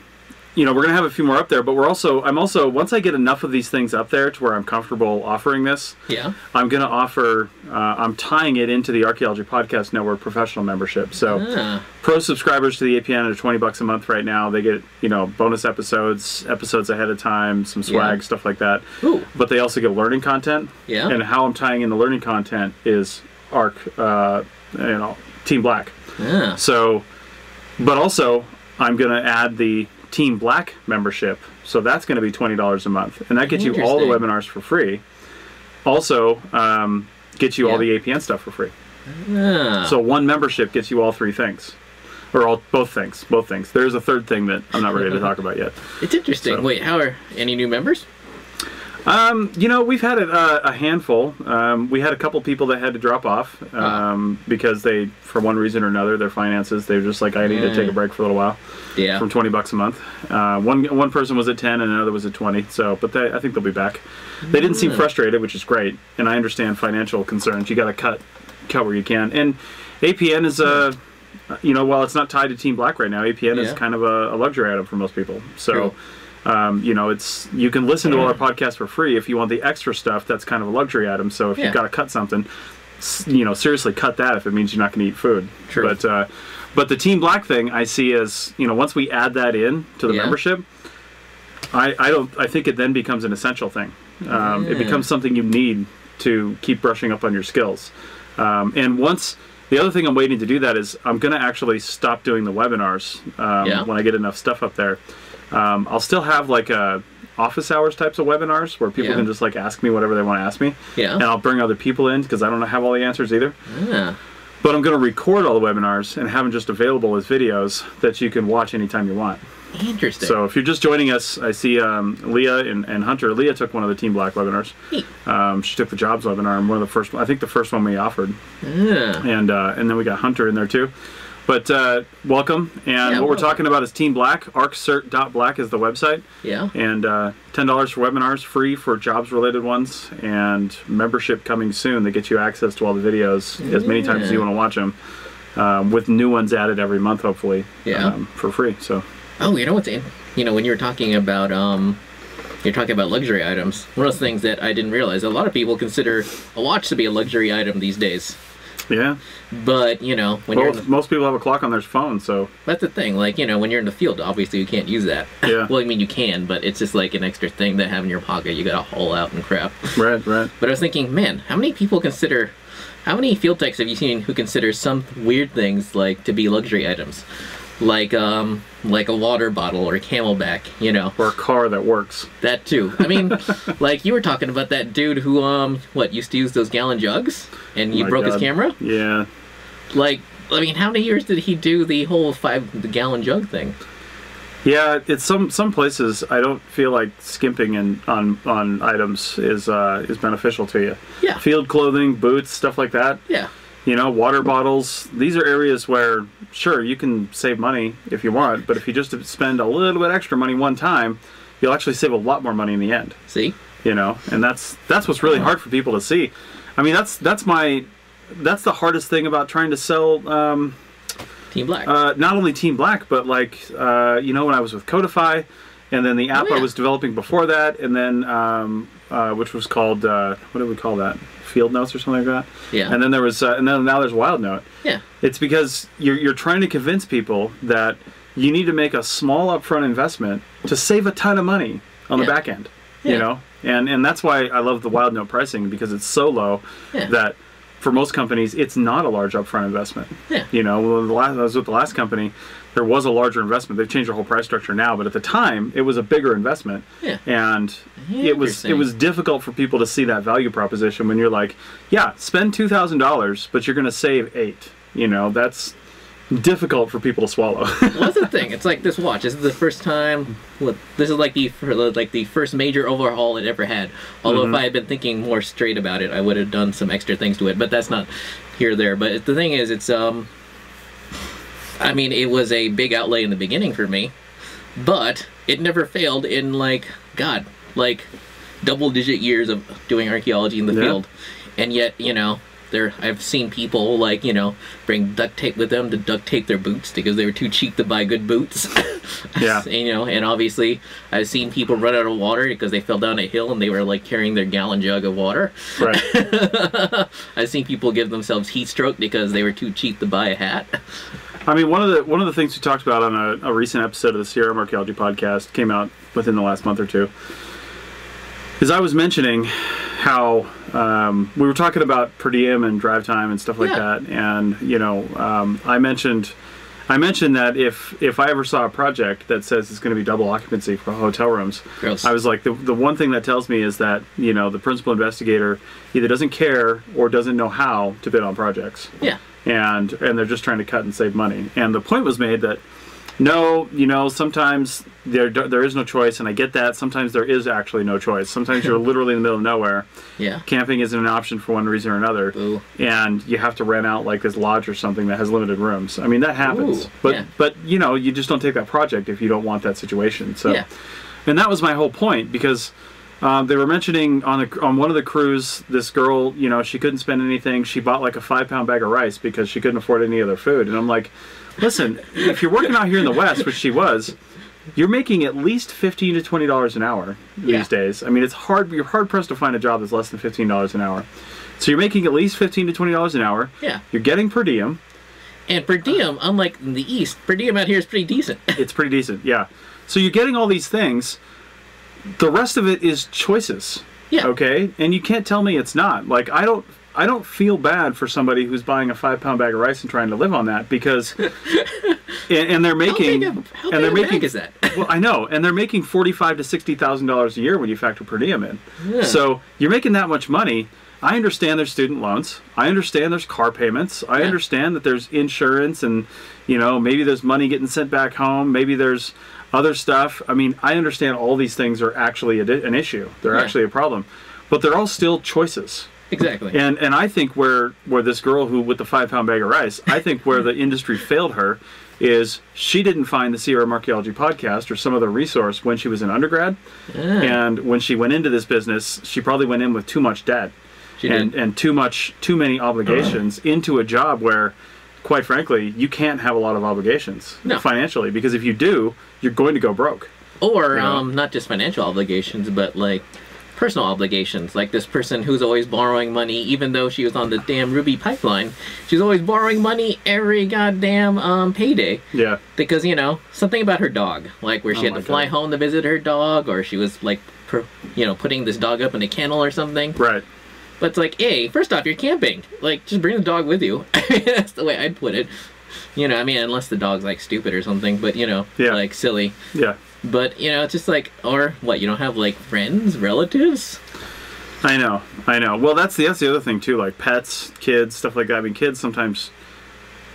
you know, we're gonna have a few more up there, but we're also I'm also once I get enough of these things up there to where I'm comfortable offering this, Yeah. I'm gonna offer. Uh, I'm tying it into the Archaeology Podcast Network professional membership. So Ah. pro subscribers to the APN are 20 bucks a month right now. They get you know bonus episodes, episodes ahead of time, some swag, Yeah. stuff like that. Ooh. But they also get learning content. Yeah. And how I'm tying in the learning content is Arc, uh, you know, Team Black. Yeah. So, but also, I'm going to add the Team Black membership. So that's going to be $20 a month. And that gets you all the webinars for free. Also, um, gets you all the APN stuff for free. Ah. So one membership gets you all three things. Or all both things, both things. There's a third thing that I'm not ready to talk about yet. it's interesting. so- Wait, how are any new members? Um, you know, we've had a, uh, a handful. Um, we had a couple people that had to drop off Ah. um, because they, for one reason or another, their finances. They're just like, I need to take a Mm. break for a little while. Yeah. from 20 bucks a month. Uh, one one person was at 10 and another was at 20. So, but they, I think they'll be back. They didn't seem Mm. frustrated, which is great. And I understand financial concerns. You got to cut cut where you can. And APN is a you know, while it's not tied to Team Black right now, APN is kind of a, a luxury item for most people. So, True. Um, you know, it's you can listen to all our podcasts for free. If you want the extra stuff, that's kind of a luxury item. So if Yeah. you've got to cut something, you know seriously cut that if it means you're not going to eat food. True. But uh, but the Team Black thing I see as you know once we add that in to the Yeah. membership, I I don't I think it then becomes an essential thing. Um, It becomes something you need to keep brushing up on your skills. Um, and once the other thing I'm waiting to do that is I'm going to actually stop doing the webinars um, Yeah. when I get enough stuff up there. Um, I'll still have like a office hours types of webinars where people Yeah. can just like ask me whatever they want to ask me, Yeah. and I'll bring other people in because I don't have all the answers either. Yeah. But I'm going to record all the webinars and have them just available as videos that you can watch anytime you want. Interesting. So if you're just joining us, I see um, Leah and, and Hunter. Leah took one of the Team Black webinars. Um, she took the jobs webinar, and one of the first, I think the first one we offered, Yeah. and uh, and then we got Hunter in there too. But uh, welcome, and Yeah, what we're talking about is Team Black. ArcCert.black is the website, Yeah. and uh, ten dollars for webinars, free for jobs-related ones, and membership coming soon that gets you access to all the videos as many times as you want to watch them, um, with new ones added every month, hopefully, Yeah. um, for free. So Oh, you know what's in? You know, when you were talking about um, you're talking about luxury items. One of those things that I didn't realize a lot of people consider a watch to be a luxury item these days. Yeah. But you know, when Well, you're the, most people have a clock on their phone, so that's the thing. Like you know, when you're in the field, obviously you can't use that. Yeah. well, I mean you can, but it's just like an extra thing to have in your pocket. You gotta haul out and crap. right, right. But I was thinking, man, how many people consider? How many field techs have you seen who consider some weird things like to be luxury items, like um, like a water bottle or a CamelBak? You know, Or a car that works. that too. I mean, like you were talking about that dude who um, what used to use those gallon jugs and he My broke his camera. Yeah. Like, I mean, how many years did he do the whole five gallon jug thing? Yeah, it's some some places I don't feel like skimping in on on items is uh, is beneficial to you. Yeah. Field clothing, boots, stuff like that. Yeah, You know, water bottles. These are areas where sure you can save money if you want, but if you just spend a little bit extra money one time, you'll actually save a lot more money in the end. see, You know, and that's that's what's really hard for people to see. I mean, that's that's my that's the hardest thing about trying to sell. Um, Team Black. uh, not only Team Black, but like uh, you know when I was with Codifi, and then the app Oh, yeah. I was developing before that, and then um, uh, which was called uh, what did we call that? Field Notes or something like that. Yeah. And then there was uh, and then now there's Wildnote. yeah, It's because you're you're trying to convince people that you need to make a small upfront investment to save a ton of money on the back end. Yeah. You know, and and that's why I love the Wildnote pricing because it's so low Yeah. that for most companies it's not a large upfront investment. yeah. You know, the last, I was with the last company, there was a larger investment. They've changed their whole price structure now, but at the time, it was a bigger investment, Yeah. and it was it was difficult for people to see that value proposition when you're like, yeah, spend two thousand dollars, but you're going to save eight. You know, that's difficult for people to swallow. Well, that's the thing. It's like this watch. This is the first time. What this is like the the- like the first major overhaul it ever had. Although Mm-hmm. if I had been thinking more straight about it, I would have done some extra things to it. But that's not here or there. But the thing is, it's um. I mean, it was a big outlay in the beginning for me, but it never failed in like God, like double digit years of doing archaeology in the Yeah. field, and yet you know. There, I've seen people like you know bring duct tape with them to duct tape their boots because they were too cheap to buy good boots. Yeah. And, you know, and obviously I've seen people run out of water because they fell down a hill and they were like carrying their gallon jug of water. right. I've seen people give themselves heat stroke because they were too cheap to buy a hat. I mean, one of the one of the things we talked about on a, a recent episode of the CRM Archaeology podcast came out within the last month or two. Is I was mentioning how um, we were talking about per diem and drive time and stuff like Yeah. that, and you know, um, I mentioned I mentioned that if if I ever saw a project that says it's going to be double occupancy for hotel rooms, Gross. I was like, the, the one thing that tells me is that you know the principal investigator either doesn't care or doesn't know how to bid on projects Yeah. And and they're just trying to cut and save money. And the point was made that no, you know, sometimes there there is no choice, and I get that. Sometimes there is actually no choice. Sometimes you're literally in the middle of nowhere. Yeah. Camping isn't an option for one reason or another, Boo. and you have to rent out like this lodge or something that has limited rooms. I mean, that happens. Ooh, but yeah. but you know, you just don't take that project if you don't want that situation. So, Yeah. and that was my whole point because. Um, they were mentioning on the on one of the crews, this girl, you know, she couldn't spend anything. She bought like a five pound bag of rice because she couldn't afford any other food. And I'm like, listen, if you're working out here in the West, which she was, you're making at least fifteen to twenty dollars an hour these Yeah. days. I mean, it's hard. You're hard pressed to find a job that's less than fifteen dollars an hour. So you're making at least fifteen to twenty dollars an hour. Yeah. You're getting per diem. And per diem, unlike in the East, per diem out here is pretty decent. It's pretty decent, yeah. So you're getting all these things. The rest of it is choices. Yeah. Okay, and you can't tell me it's not. Like I don't, I don't feel bad for somebody who's buying a five pound bag of rice and trying to live on that because, and, and they're How making, big a, how and big they're making, is that? well, I know, and they're making forty-five to sixty thousand dollars a year when you factor per diem in. Yeah. So you're making that much money. I understand there's student loans. I understand there's car payments. I Yeah. understand that there's insurance, and you know maybe there's money getting sent back home. Maybe there's other stuff. I mean, I understand all these things are actually a, di- an issue. They're Yeah. actually a problem, but they're all still choices. Exactly. And and I think where where this girl who with the five pound bag of rice, I think where the industry failed her is she didn't find the CRM Archaeology podcast or some other resource when she was in undergrad, Ah, and when she went into this business, she probably went in with too much debt she and did. and too much too many obligations into a job where, quite frankly, you can't have a lot of obligations No. financially because if you do, you're going to go broke. Or Yeah. um, not just financial obligations, but like personal obligations. Like this person who's always borrowing money, even though she was on the damn Ruby pipeline. She's always borrowing money every goddamn um, payday Yeah, because you know something about her dog, like where she Oh had to fly God. home to visit her dog, or she was like, per, you know, putting this dog up in a kennel or something. right. But it's like, hey, first off, you're camping. Like, just bring the dog with you. That's the way I'd put it. You know, I mean, unless the dog's like stupid or something, but you know, Yeah. like silly. Yeah. But you know, it's just like, or what? You don't have like friends, relatives? I know, I know. Well, that's the that's the other thing too, like pets, kids, stuff like that. I mean, kids sometimes,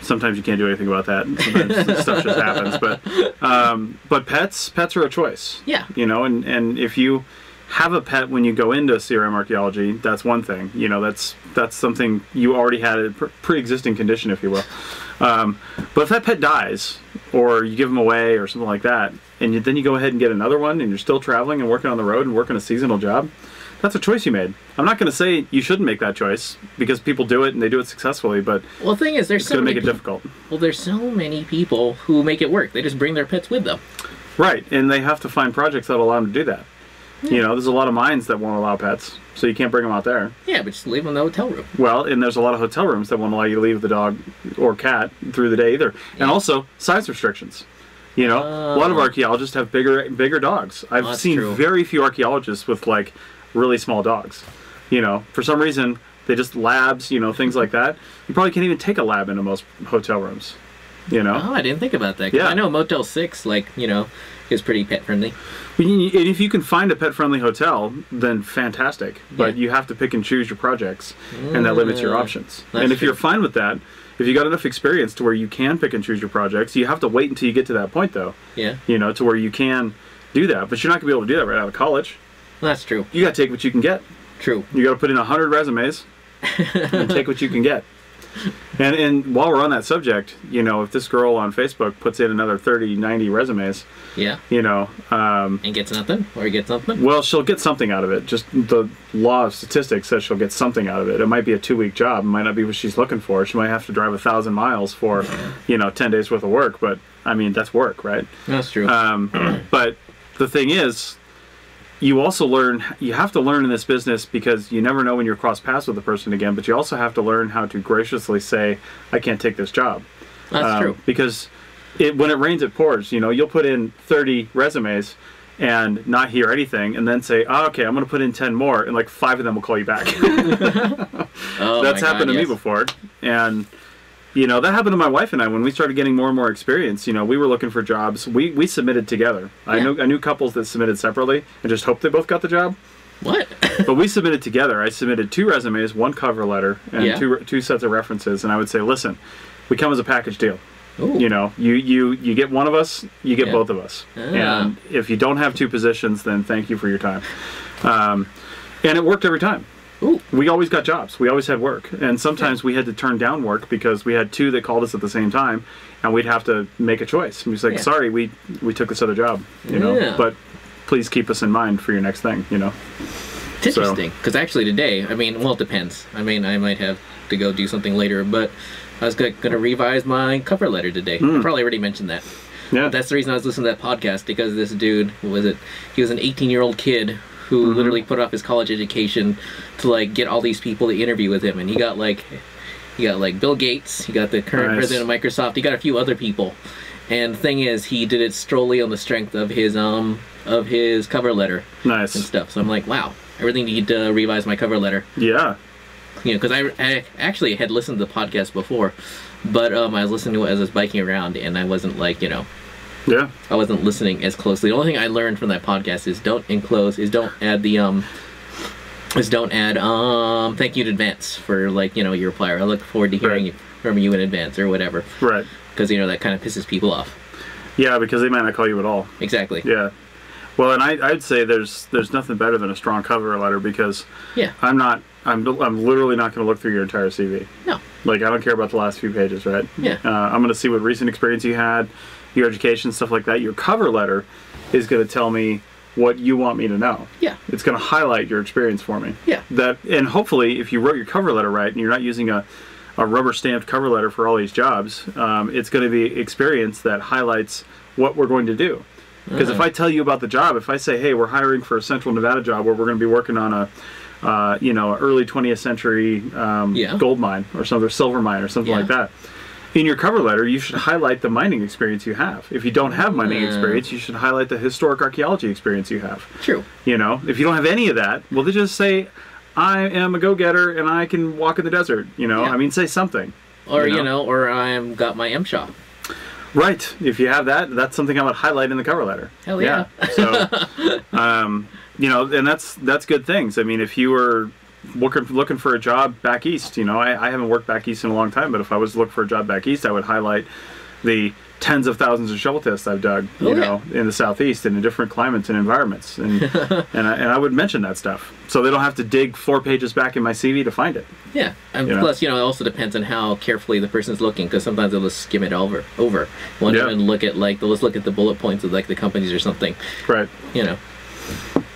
sometimes you can't do anything about that. Sometimes stuff just happens. But, um, but pets, pets are a choice. Yeah. You know, and and if you have a pet when you go into CRM archaeology, that's one thing. You know, that's that's something you already had a pre-existing condition, if you will. Um, but if that pet dies, or you give them away, or something like that, and you, then you go ahead and get another one, and you're still traveling and working on the road and working a seasonal job, that's a choice you made. I'm not going to say you shouldn't make that choice because people do it and they do it successfully, but Well, the thing is, there's so going to make it difficult. Well, there's so many people who make it work. They just bring their pets with them. Right, and they have to find projects that allow them to do that. You know, there's a lot of mines that won't allow pets, so you can't bring them out there. Yeah, but just leave them in the hotel room. Well, and there's a lot of hotel rooms that won't allow you to leave the dog or cat through the day either, and also size restrictions. You know, a lot of Oh. archaeologists have bigger bigger dogs. I've That's seen true. very few archaeologists with like really small dogs. You know, for some reason they just labs, you know, things like that. You probably can't even take a lab into most hotel rooms. You know, Oh, I didn't think about that. Yeah. I know Motel Six, like you know, is pretty pet friendly. And if you can find a pet friendly hotel, then fantastic. But Yeah. you have to pick and choose your projects, and that limits your Mm, options. And if you're fine with that, if you got enough experience to where you can pick and choose your projects, you have to wait until you get to that point, though. Yeah, You know, to where you can do that. But you're not gonna be able to do that right out of college. that's true. You got to take what you can get. True. You got to put in hundred resumes and take what you can get. And and while we're on that subject, you know, if this girl on Facebook puts in another 30, 90 resumes, Yeah, you know, um, and gets nothing, or gets something. Well, she'll get something out of it. Just the law of statistics says she'll get something out of it. It might be a two-week job. It might not be what she's looking for. She might have to drive a thousand miles for, you know, ten days worth of work. But I mean, that's work, right? That's true. Um, but the thing is, you also learn. You have to learn in this business because you never know when you're cross paths with a person again. But you also have to learn how to graciously say, "I can't take this job." that's Um, true. Because it, when it rains, it pours. You know, you'll put in 30 resumes and not hear anything, and then say, oh, "Okay, I'm going to put in 10 more," and like five of them will call you back. Oh, That's happened God, to me before, and you know that happened to my wife and I when we started getting more and more experience. You know, we were looking for jobs. We we submitted together. I knew I knew couples that submitted separately and just hoped they both got the job. What? But we submitted together. I submitted two resumes, one cover letter, and Yeah. two two sets of references. And I would say, listen, we come as a package deal Ooh. you know you you you get one of us you get Yeah. both of us Ah. and if you don't have two positions then thank you for your time um, and it worked every time Ooh. we always got jobs we always had work and sometimes we had to turn down work because we had two that called us at the same time and we'd have to make a choice and we like Yeah. sorry we we took this other job you know Yeah. but please keep us in mind for your next thing you know It's interesting because actually today, I mean, well, it depends. I mean, I might have to go do something later, but I was going to revise my cover letter today. I hmm. probably already mentioned that. yeah That's the reason I was listening to that podcast because this dude was it? He was an 18 year old kid who literally put off his college education to like get all these people to interview with him, and he got like he got like Bill Gates, he got the current Nice. president of Microsoft, he got a few other people. And the thing is, he did it solely on the strength of his um of his cover letter nice and stuff. So I'm like, wow, I really need to revise my cover letter. Yeah. You know, because I, I actually had listened to the podcast before, but um, I was listening to it as I was biking around, and I wasn't like, you know, Yeah. I wasn't listening as closely. The only thing I learned from that podcast is don't enclose, is don't add the um, is don't add um, thank you in advance for like you know your reply. Or I look forward to hearing Right. you from you in advance or whatever, Right. because you know that kind of pisses people off. Yeah, because they might not call you at all. Exactly. Yeah. Well, and I, I'd say there's there's nothing better than a strong cover letter because Yeah. I'm not I'm I'm literally not going to look through your entire CV. No. Like I don't care about the last few pages, right? Yeah. Uh, I'm going to see what recent experience you had, your education, stuff like that. Your cover letter is going to tell me what you want me to know. Yeah. It's going to highlight your experience for me. Yeah. That and hopefully, if you wrote your cover letter right and you're not using a a rubber stamped cover letter for all these jobs, um, it's going to be experience that highlights what we're going to do. Because if I tell you about the job, if I say, "Hey, we're hiring for a Central Nevada job where we're going to be working on a, uh, you know, early 20th century um, Yeah. gold mine or something, or silver mine or something Yeah. like that," in your cover letter, you should highlight the mining experience you have. If you don't have mining Yeah. experience, you should highlight the historic archaeology experience you have. True. You know, if you don't have any of that, well, they just say, "I am a go-getter and I can walk in the desert." You know, Yeah. I mean, say something. Or You you know? know, or I'm got my MSHA. Right. If you have that, that's something I would highlight in the cover letter. Hell yeah. so, um, you know, and that's that's good things. I mean, if you were looking looking for a job back east, you know, I, I haven't worked back east in a long time, but if I was to look for a job back east, I would highlight the tens of thousands of shovel tests I've dug, oh, you Oh, yeah. know, in the southeast and in different climates and environments, and and, I, and I would mention that stuff, so they don't have to dig four pages back in my CV to find it. Yeah, and You know? plus, you know, it also depends on how carefully the person's looking, because sometimes they'll just skim it over. Over, won't Yeah. even look at like they'll just look at the bullet points of like the companies or something. Right. You know,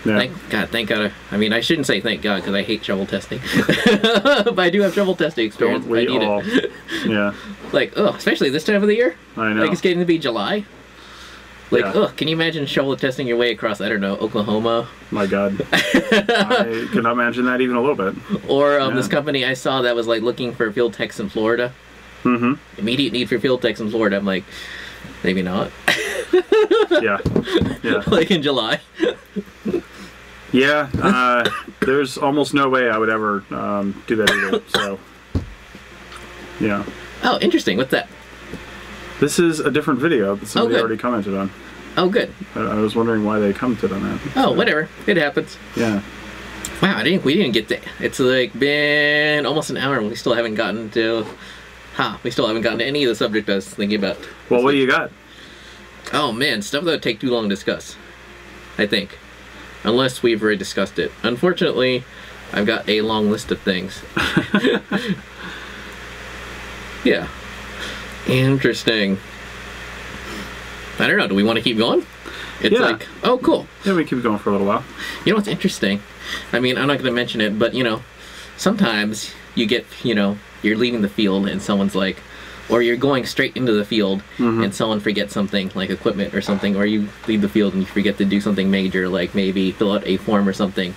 Yeah. thank God, thank God. I mean, I shouldn't say thank God because I hate shovel testing, but I do have shovel testing experience. Don't we I need all? it. yeah. Like, oh, especially this time of the year. I know. Like it's getting to be July. Like, Yeah. oh, can you imagine shovel testing your way across? I don't know, Oklahoma, My God. I cannot imagine that even a little bit. or um, this company I saw that was like looking for field techs in Florida. Mm-hmm. Immediate need for field techs in Florida. I'm like, maybe not. Yeah. Yeah. like in July. Yeah. Uh, there's almost no way I would ever um, do that either. So, yeah. Oh, interesting. What's that? This is a different video that somebody good. already commented on. Oh, good. I, I was wondering why they commented on that. Oh, So, whatever. It happens. Yeah. Wow, I didn't. We didn't get to. It's like been almost an hour, and we still haven't gotten to. Ha! We still haven't gotten to any of the subject I was thinking about. Well, what do you got? Oh man, stuff that would take too long to discuss. I think, unless we've already discussed it. Unfortunately, I've got a long list of things. yeah. Interesting. I don't know. Do we want to keep going? It's Yeah. like, oh, cool. Yeah, we keep going for a little while. You know what's interesting? I mean, I'm not going to mention it, but you know, sometimes you get, you know, you're leaving the field and someone's like, or you're going straight into the field and someone forgets something like equipment or something, or you leave the field and you forget to do something major, like maybe fill out a form or something.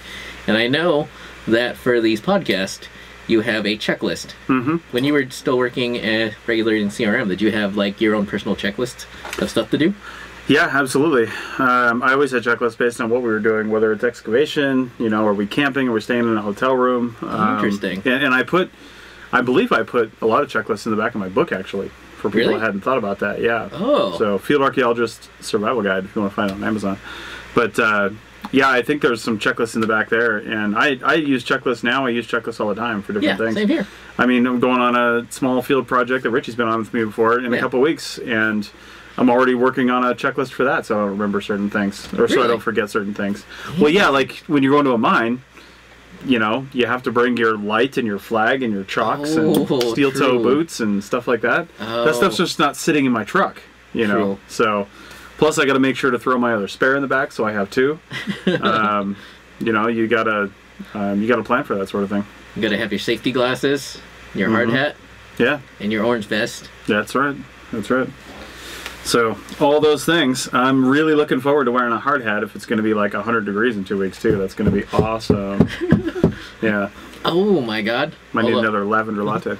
And I know that for these podcasts, you have a checklist. Mm-hmm. When you were still working uh, regularly in CRM, did you have like your own personal checklist of stuff to do? Yeah, absolutely. Um, I always had checklists based on what we were doing, whether it's excavation, you know, are we camping, are we staying in a hotel room? Um, Interesting. And, and I put, I believe I put a lot of checklists in the back of my book actually for people Really? that hadn't thought about that. Yeah. Oh. So Field Archaeologist Survival Guide if you want to find it on Amazon. But uh, yeah, I think there's some checklists in the back there, and I I use checklists now. I use checklists all the time for yeah, different things. same here. I mean, I'm going on a small field project that Richie's been on with me before in a Yeah. couple weeks, and I'm already working on a checklist for that, so I don't remember certain things, or so I don't forget certain things. Well, yeah, like when you're going to a mine, you know, you have to bring your light and your flag and your chalks Oh, and steel toe boots and stuff like that. Oh. That stuff's just not sitting in my truck, you know. True. So, plus I got to make sure to throw my other spare in the back, so I have two. um, you know, you gotta um, you gotta plan for that sort of thing. You gotta have your safety glasses, your Mm-hmm. hard hat, Yeah. and your orange vest. That's right. That's right. So all those things. I'm really looking forward to wearing a hard hat if it's going to be like 100 degrees in two weeks too. That's going to be awesome. yeah, Oh my god. might need up. another lavender latte.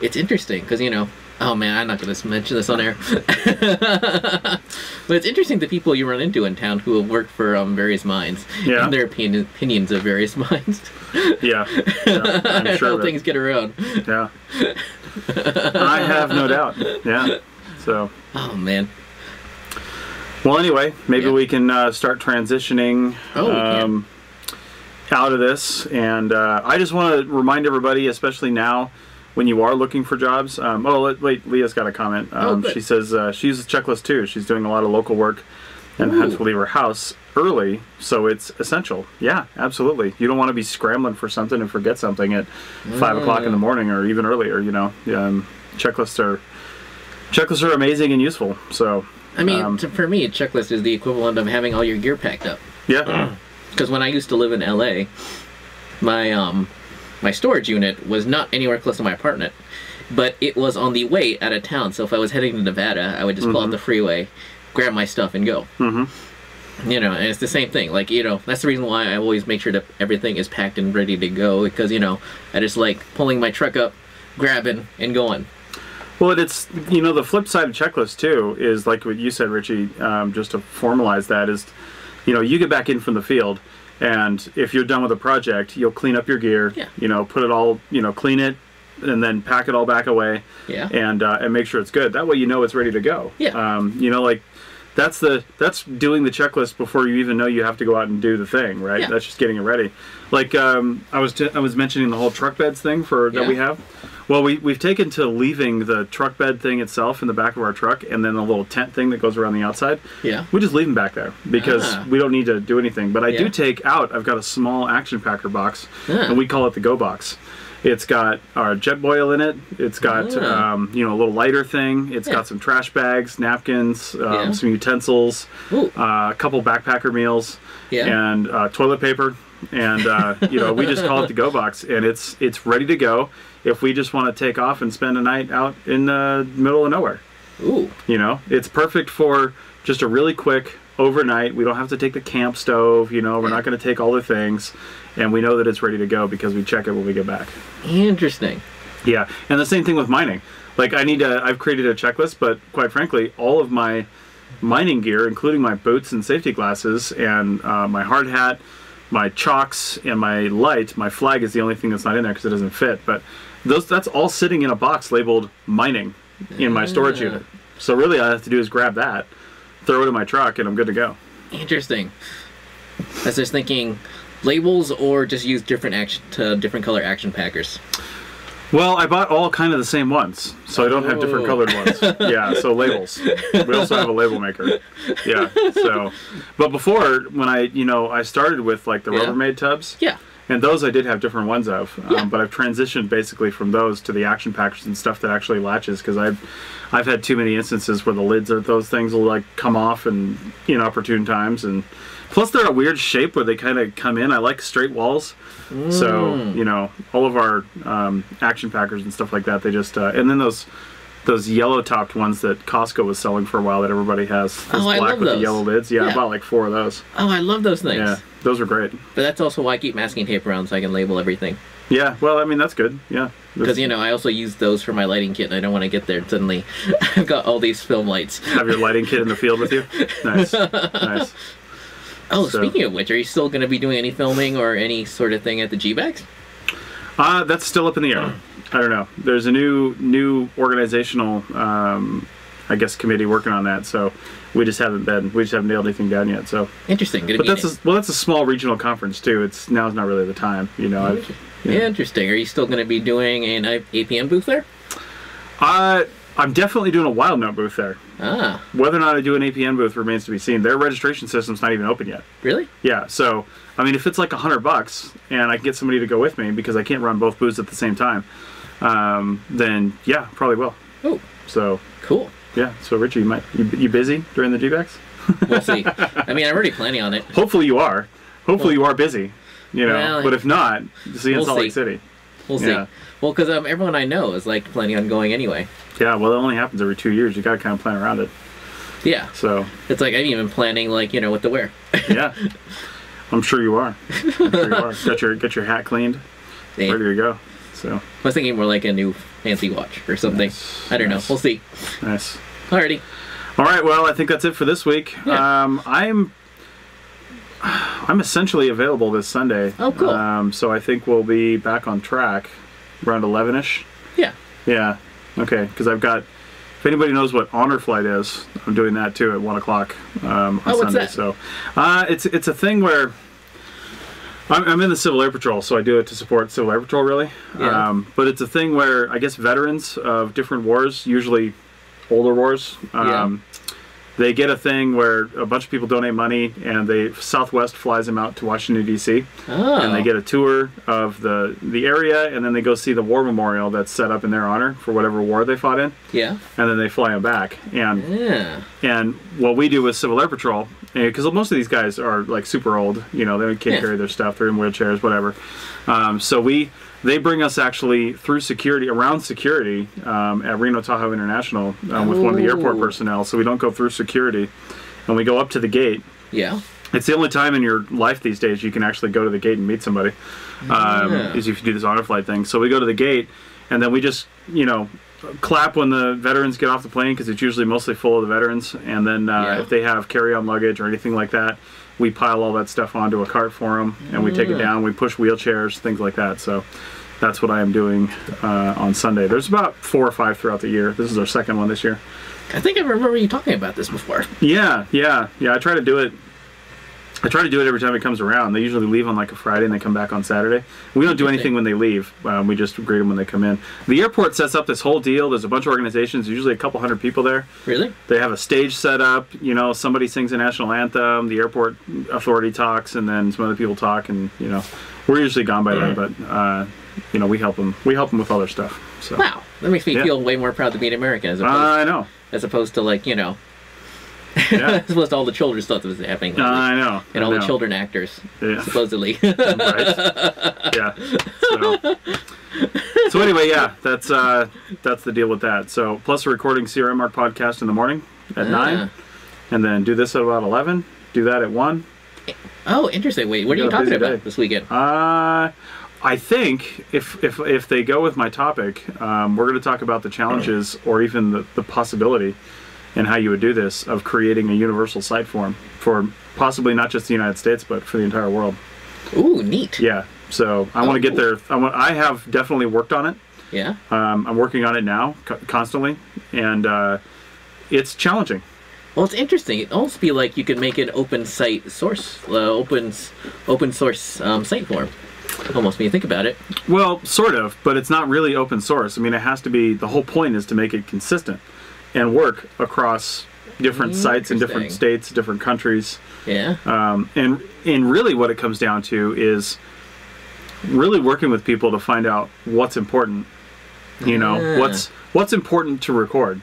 It's interesting because you know. Oh man, I'm not going to mention this on air. but it's interesting the people you run into in town who have worked for um, various mines Yeah. and their opinion, opinions of various mines. Yeah, yeah I'm sure. How things get around. Yeah, I have no doubt. Yeah. So Oh man. well, anyway, maybe Yeah. we can uh, start transitioning. Oh, um, out of this. And uh, I just want to remind everybody, especially now when you are looking for jobs. Um, oh, wait, Leah's got a comment. Oh, Um, good. she says uh, she uses checklist too. She's doing a lot of local work and had to leave her house early, so it's essential. Yeah, absolutely. You don't want to be scrambling for something and forget something at five o'clock in the morning or even earlier. You know, um, checklists are checklists are amazing and useful. So I mean, Um, for me, a checklist is the equivalent of having all your gear packed up. yeah, Because when I used to live in LA, my um, my storage unit was not anywhere close to my apartment, but it was on the way out of town. So if I was heading to Nevada, I would just pull out the freeway, grab my stuff, and go. Mm-hmm. You know, and it's the same thing. Like you know, that's the reason why I always make sure that everything is packed and ready to go. Because you know, I just like pulling my truck up, grabbing, and going. Well, it's you know the flip side of checklist too is like what you said, Richie. Um, just to formalize that is, you know, you get back in from the field, and if you're done with a project, you'll clean up your gear. Yeah. You know, put it all, you know, clean it, and then pack it all back away. Yeah. And uh, and make sure it's good. That way, you know it's ready to go. Yeah. Um, you know, like that's the that's doing the checklist before you even know you have to go out and do the thing, right? Yeah. That's just getting it ready. Like um, I was t- I was mentioning the whole truck beds thing for that Yeah. we have. Well, we we've taken to leaving the truck bed thing itself in the back of our truck, and then the little tent thing that goes around the outside. Yeah. We just leave them back there because Ah. we don't need to do anything. But I do take out. I've got a small action packer box, Ah. and we call it the Go Box. It's got our Jetboil in it. It's got Ah. um, you know a little lighter thing. It's Yeah. got some trash bags, napkins, um, Yeah. some utensils, uh, a couple backpacker meals, Yeah. and uh, toilet paper. And uh, you know we just call it the Go Box, and it's it's ready to go if we just want to take off and spend a night out in the middle of nowhere. Ooh. You know, it's perfect for just a really quick overnight. We don't have to take the camp stove. You know, we're not going to take all the things, and we know that it's ready to go because we check it when we get back. Interesting. Yeah, and the same thing with mining. Like I need to, I've created a checklist, but quite frankly, all of my mining gear, including my boots and safety glasses, and uh, my hard hat, my chocks, and my light. My flag is the only thing that's not in there because it doesn't fit. But those, that's all sitting in a box labeled mining in my storage Ah. unit. So really, all I have to do is grab that, throw it in my truck, and I'm good to go. Interesting. I was just thinking, labels or just use different action to different color action packers. Well, I bought all kind of the same ones, so I don't have different Oh. colored ones. yeah, so labels. We also have a label maker. Yeah. So, but before when I, you know, I started with like the Yeah. Rubbermaid tubs, Yeah. and those I did have different ones of. Um, Yeah. But I've transitioned basically from those to the action packs and stuff that actually latches because I've, I've had too many instances where the lids of those things will like come off and inopportune times and. Plus, they're a weird shape where they kind of come in. I like straight walls, so Mm. you know all of our um, action packers and stuff like that. They just uh, and then those those yellow topped ones that Costco was selling for a while that everybody has. Those Oh, I black love with those. the yellow lids. Yeah, I bought like four of those. Oh, I love those things. Yeah, those are great. But that's also why I keep masking tape around so I can label everything. Yeah, well, I mean that's good. Yeah, Because you know, I also use those for my lighting kit, and I don't want to get there suddenly I've got all these film lights. have your lighting kit in the field with you. Nice, nice. Oh, So- speaking of which, are you still going to be doing any filming or any sort of thing at the GBACs? Uh, that's still up in the air. I don't know. There's a new new organizational, um, I guess, committee working on that. So we just haven't been. We just haven't nailed anything down yet. So, Interesting. Gonna but that's a, well, that's a small regional conference too. It's now's not really the time. You know, I've, yeah. Interesting. Are you still going to be doing an APN booth there? Uh, I'm definitely doing a Wildnote booth there. Ah, Whether or not I do an APN booth remains to be seen. Their registration system's not even open yet. really? Yeah, so I mean, if it's like a hundred bucks and I can get somebody to go with me because I can't run both booths at the same time, um, then yeah, probably will. Oh, So cool. yeah, so Richie, you might you, you busy during the GBACs? We'll see. I mean, I'm already planning on it. Hopefully you are. Hopefully you are busy. You know, Well, but if not, see you in we'll Salt see. Lake City. We'll see. Yeah. Well, because um, everyone I know is like planning on going anyway. Yeah, well, it only happens every two years. You got to kind of plan around it. Yeah. So It's like I'm even planning like, you know, what to wear. yeah, I'm sure you are. I'm sure you are. Got your get your hat cleaned, ready to go. So I was thinking more like a new fancy watch or something. Nice, I don't nice. know. We'll see. nice. Alrighty. All right, well, I think that's it for this week. Yeah. Um, I'm I'm essentially available this Sunday. Oh, cool. Um, so I think we'll be back on track around 11ish. Yeah. Yeah. Okay. Because I've got. If anybody knows what Honor Flight is, I'm doing that too at one o'clock um, on Oh, what's Sunday. that? So, uh, it's it's a thing where I'm, I'm in the Civil Air Patrol, so I do it to support Civil Air Patrol, really. Yeah. Um, but it's a thing where I guess veterans of different wars, usually older wars, um, they get a thing where a bunch of people donate money, and they Southwest flies them out to Washington D.C. Oh. and they get a tour of the the area, and then they go see the war memorial that's set up in their honor for whatever war they fought in, Yeah. and then they fly them back. And Yeah. and what we do with Civil Air Patrol, because most of these guys are like super old, you know, they can't Yeah. carry their stuff, they're in wheelchairs, whatever. Um, so we they bring us actually through security around security um, at Reno Tahoe International um, with one of the airport personnel. So we don't go through security, and we go up to the gate. Yeah. It's the only time in your life these days you can actually go to the gate and meet somebody. Um, Yeah. Is if you do this honor flight thing. So we go to the gate, and then we just you know clap when the veterans get off the plane because it's usually mostly full of the veterans. And then uh, Yeah. if they have carry-on luggage or anything like that, we pile all that stuff onto a cart for them, and we take it down. We push wheelchairs, things like that. So. That's what I am doing uh, on Sunday. There's about four or five throughout the year. This is our second one this year. I think I remember you talking about this before. Yeah, yeah, yeah. I try to do it. I try to do it every time it comes around. They usually leave on like a Friday and they come back on Saturday. We don't do anything when they leave. Um, we just greet them when they come in. The airport sets up this whole deal. There's a bunch of organizations, usually a couple hundred people there. Really? They have a stage set up. You know, somebody sings a national anthem. The airport authority talks, and then some other people talk. And you know, we're usually gone by then, but uh, you know, we help them. We help them with all their stuff. So Wow. That makes me Yeah. feel way more proud to be an American as opposed, I know. as opposed to like, you know, Yeah, as opposed to all the children stuff that was happening. lately. I know. and I all the children actors, Yeah. supposedly. right? Yeah. So, so anyway, yeah, that's uh, that's the deal with that. So plus we're recording CRM Arch podcast in the morning at Ah. nine, and then do this at about eleven. Do that at one. oh, interesting. Wait, what are You you got a talking about day. this weekend? Uh, I think if if if they go with my topic, um, we're going to talk about the challenges or even the, the possibility and how you would do this of creating a universal site form for possibly not just the United States but for the entire world. Ooh, neat. Yeah. So I want to get there. I want. I have definitely worked on it. Yeah. Um, I'm working on it now co- constantly, and uh, it's challenging. Well, it's interesting. It'd almost be like you could make an open site source, uh, open open source um, site form. Almost when you think about it. Well, sort of, but it's not really open source. I mean, it has to be. The whole point is to make it consistent and work across different sites in different states, different countries. Yeah. Um, and and really, what it comes down to is really working with people to find out what's important. You know, Ah. what's what's important to record.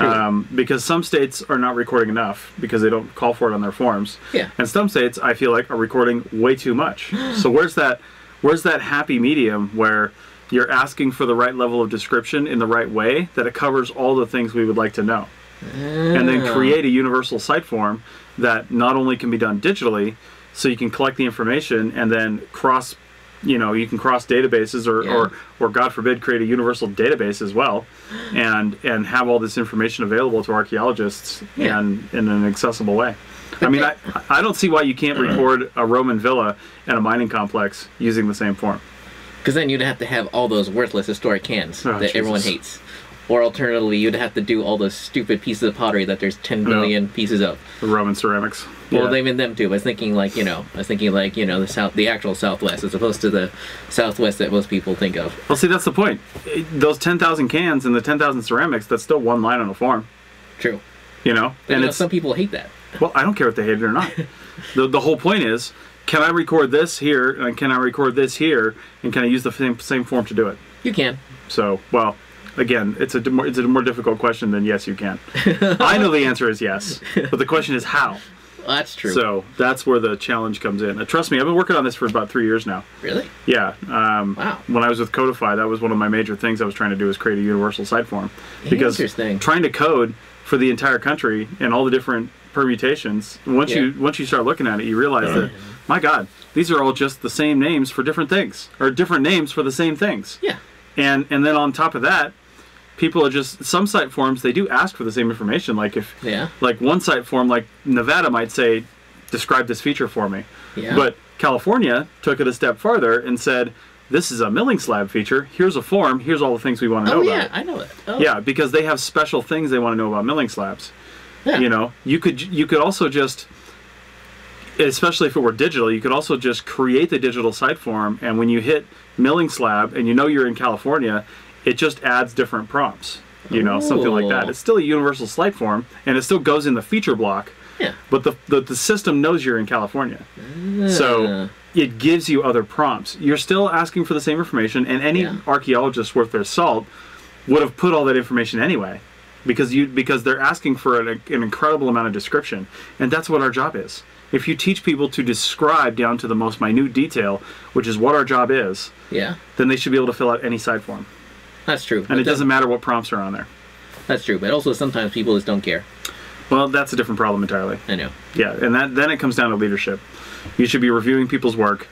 Um, because some states are not recording enough because they don't call for it on their forms. Yeah. And some states I feel like are recording way too much. so where's that where's that happy medium where you're asking for the right level of description in the right way that it covers all the things we would like to know. And then Ah. create a universal site form that not only can be done digitally so you can collect the information and then cross you know you can cross databases or, Yeah. or or god forbid create a universal database as well and and have all this information available to archaeologists Yeah. and in an accessible way i mean I, I don't see why you can't record a roman villa and a mining complex using the same form Because then you'd have to have all those worthless historic cans Oh, that everyone hates. Or alternatively, you'd have to do all those stupid pieces of pottery that there's 10 billion pieces of. the roman ceramics Well, Yeah. they mean them too. I was thinking like you know, I was thinking like you know the south, the actual Southwest, as opposed to the Southwest that most people think of. well see that's the point those 10000 cans and the 10000 ceramics that's still one line on a form True. you know But, and you know, some people hate that. Well, I don't care if they hate it or not. the The whole point is, can I record this here, and can I record this here, and can I use the same same form to do it? You can. So, well, again, it's a more, it's a more difficult question than yes, you can. I know the answer is yes, but the question is how. Well, that's true. So that's where the challenge comes in. And trust me, I've been working on this for about three years now. really? Yeah. Um, Wow. When I was with Codifi, that was one of my major things I was trying to do was create a universal site form. Because Interesting. trying to code for the entire country and all the different permutations. Once you once you start looking at it, you realize that my God, these are all just the same names for different things, or different names for the same things. Yeah. And and then on top of that, people are just some site forms they do ask for the same information. Like if Yeah. like one site form like Nevada might say, describe this feature for me. Yeah. But California took it a step farther and said, this is a milling slab feature. Here's a form. Here's all the things we want to oh, know Oh about yeah, it. I know that. Oh, Yeah, because they have special things they want to know about milling slabs. Yeah. You know, you could you could also just, especially if it were digital, you could also just create the digital site form, and when you hit milling slab and you know you're in California, it just adds different prompts. You know, something like that. It's still a universal site form, and it still goes in the feature block, Yeah. but the the, the system knows you're in California. So Uh, it gives you other prompts. You're still asking for the same information, and any Yeah. archaeologist worth their salt would have put all that information anyway, because you because they're asking for an, an incredible amount of description, and that's what our job is. If you teach people to describe down to the most minute detail, which is what our job is, yeah. then they should be able to fill out any side form, That's true. and it doesn't matter what prompts are on there. That's true. But also sometimes people just don't care. Well, that's a different problem entirely. I know. Yeah, and that then it comes down to leadership. You should be reviewing people's work,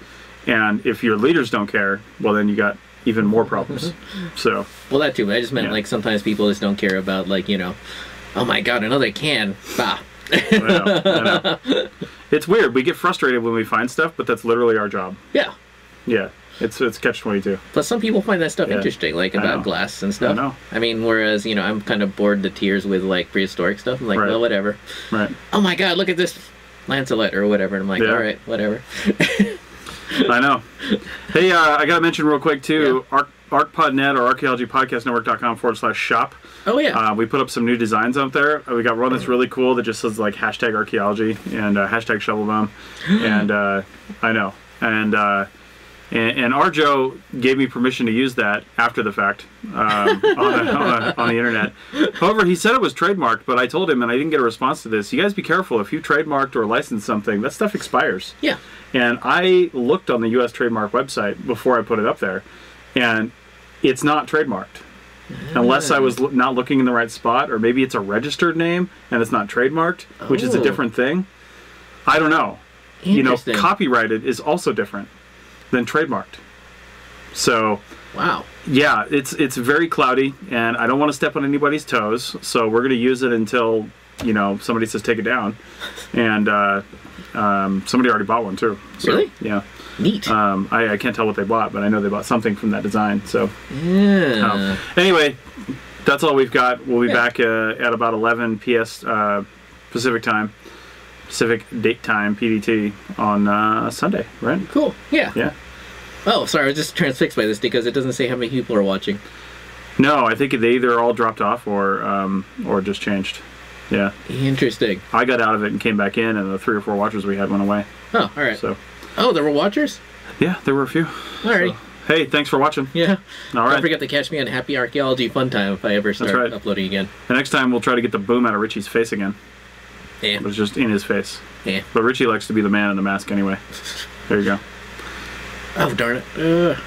and if your leaders don't care, well, then you got even more problems. Mm-hmm. So Well, that too. I just meant Yeah. like sometimes people just don't care about like you know, oh my god, another can. Bah. I know, I know. it's weird. We get frustrated when we find stuff, but that's literally our job. Yeah. Yeah, it's it's catch twenty two. Plus, some people find that stuff Yeah. interesting, like about glass and stuff. know. I mean, whereas you know, I'm kind of bored to tears with like prehistoric stuff. I'm like, Right. well, whatever. Right. Oh my god, look at this lanceolate or whatever. And I'm like, Yeah. all right, whatever. I know. Hey, uh, I got to mention real quick too. Arc, ArchPodNet or archaeologypodcastnetwork.com forward slash shop. Oh yeah. Uh, we put up some new designs out there. We got one that's really cool that just says like hashtag archaeology and uh, hashtag shovelbone. and uh, I know. And, uh, and and Arjo gave me permission to use that after the fact um, on, the, on, the, on the internet. However, he said it was trademarked, but I told him, and I didn't get a response to this. You guys be careful. If you trademarked or licensed something, that stuff expires. yeah. And I looked on the U.S. trademark website before I put it up there, and it's not trademarked. Unless I was lo- not looking in the right spot, or maybe it's a registered name and it's not trademarked, which is a Oh. different thing. I don't know. You know, Interesting. copyrighted is also different than trademarked. So, Wow. yeah, it's it's very cloudy, and I don't want to step on anybody's toes. So we're going to use it until you know somebody says take it down, and uh, um, somebody already bought one too. So, Really? Yeah. Neat. Um, I, I can't tell what they bought, but I know they bought something from that design. So yeah. um, anyway, that's all we've got. We'll be Yeah. back uh, at about 11 PS uh, Pacific time, Pacific date time PDT on uh, Sunday, right? cool. Yeah. Yeah. Oh, sorry. I was just transfixed by this because it doesn't say how many people are watching. No, I think they either all dropped off or um, or just changed. Yeah, Interesting. I got out of it and came back in, and the three or four watchers we had went away. Oh, all right. So Oh, there were watchers. yeah, there were a few. All right. Hey, thanks for watching. Yeah. All Don't forget to catch me on Happy Archaeology Fun Time if I ever start right. uploading again. The next time we'll try to get the boom out of Richie's face again. Yeah. But it's just in his face. Yeah. But Richie likes to be the man in the mask anyway. There you go. Oh darn it. Ugh.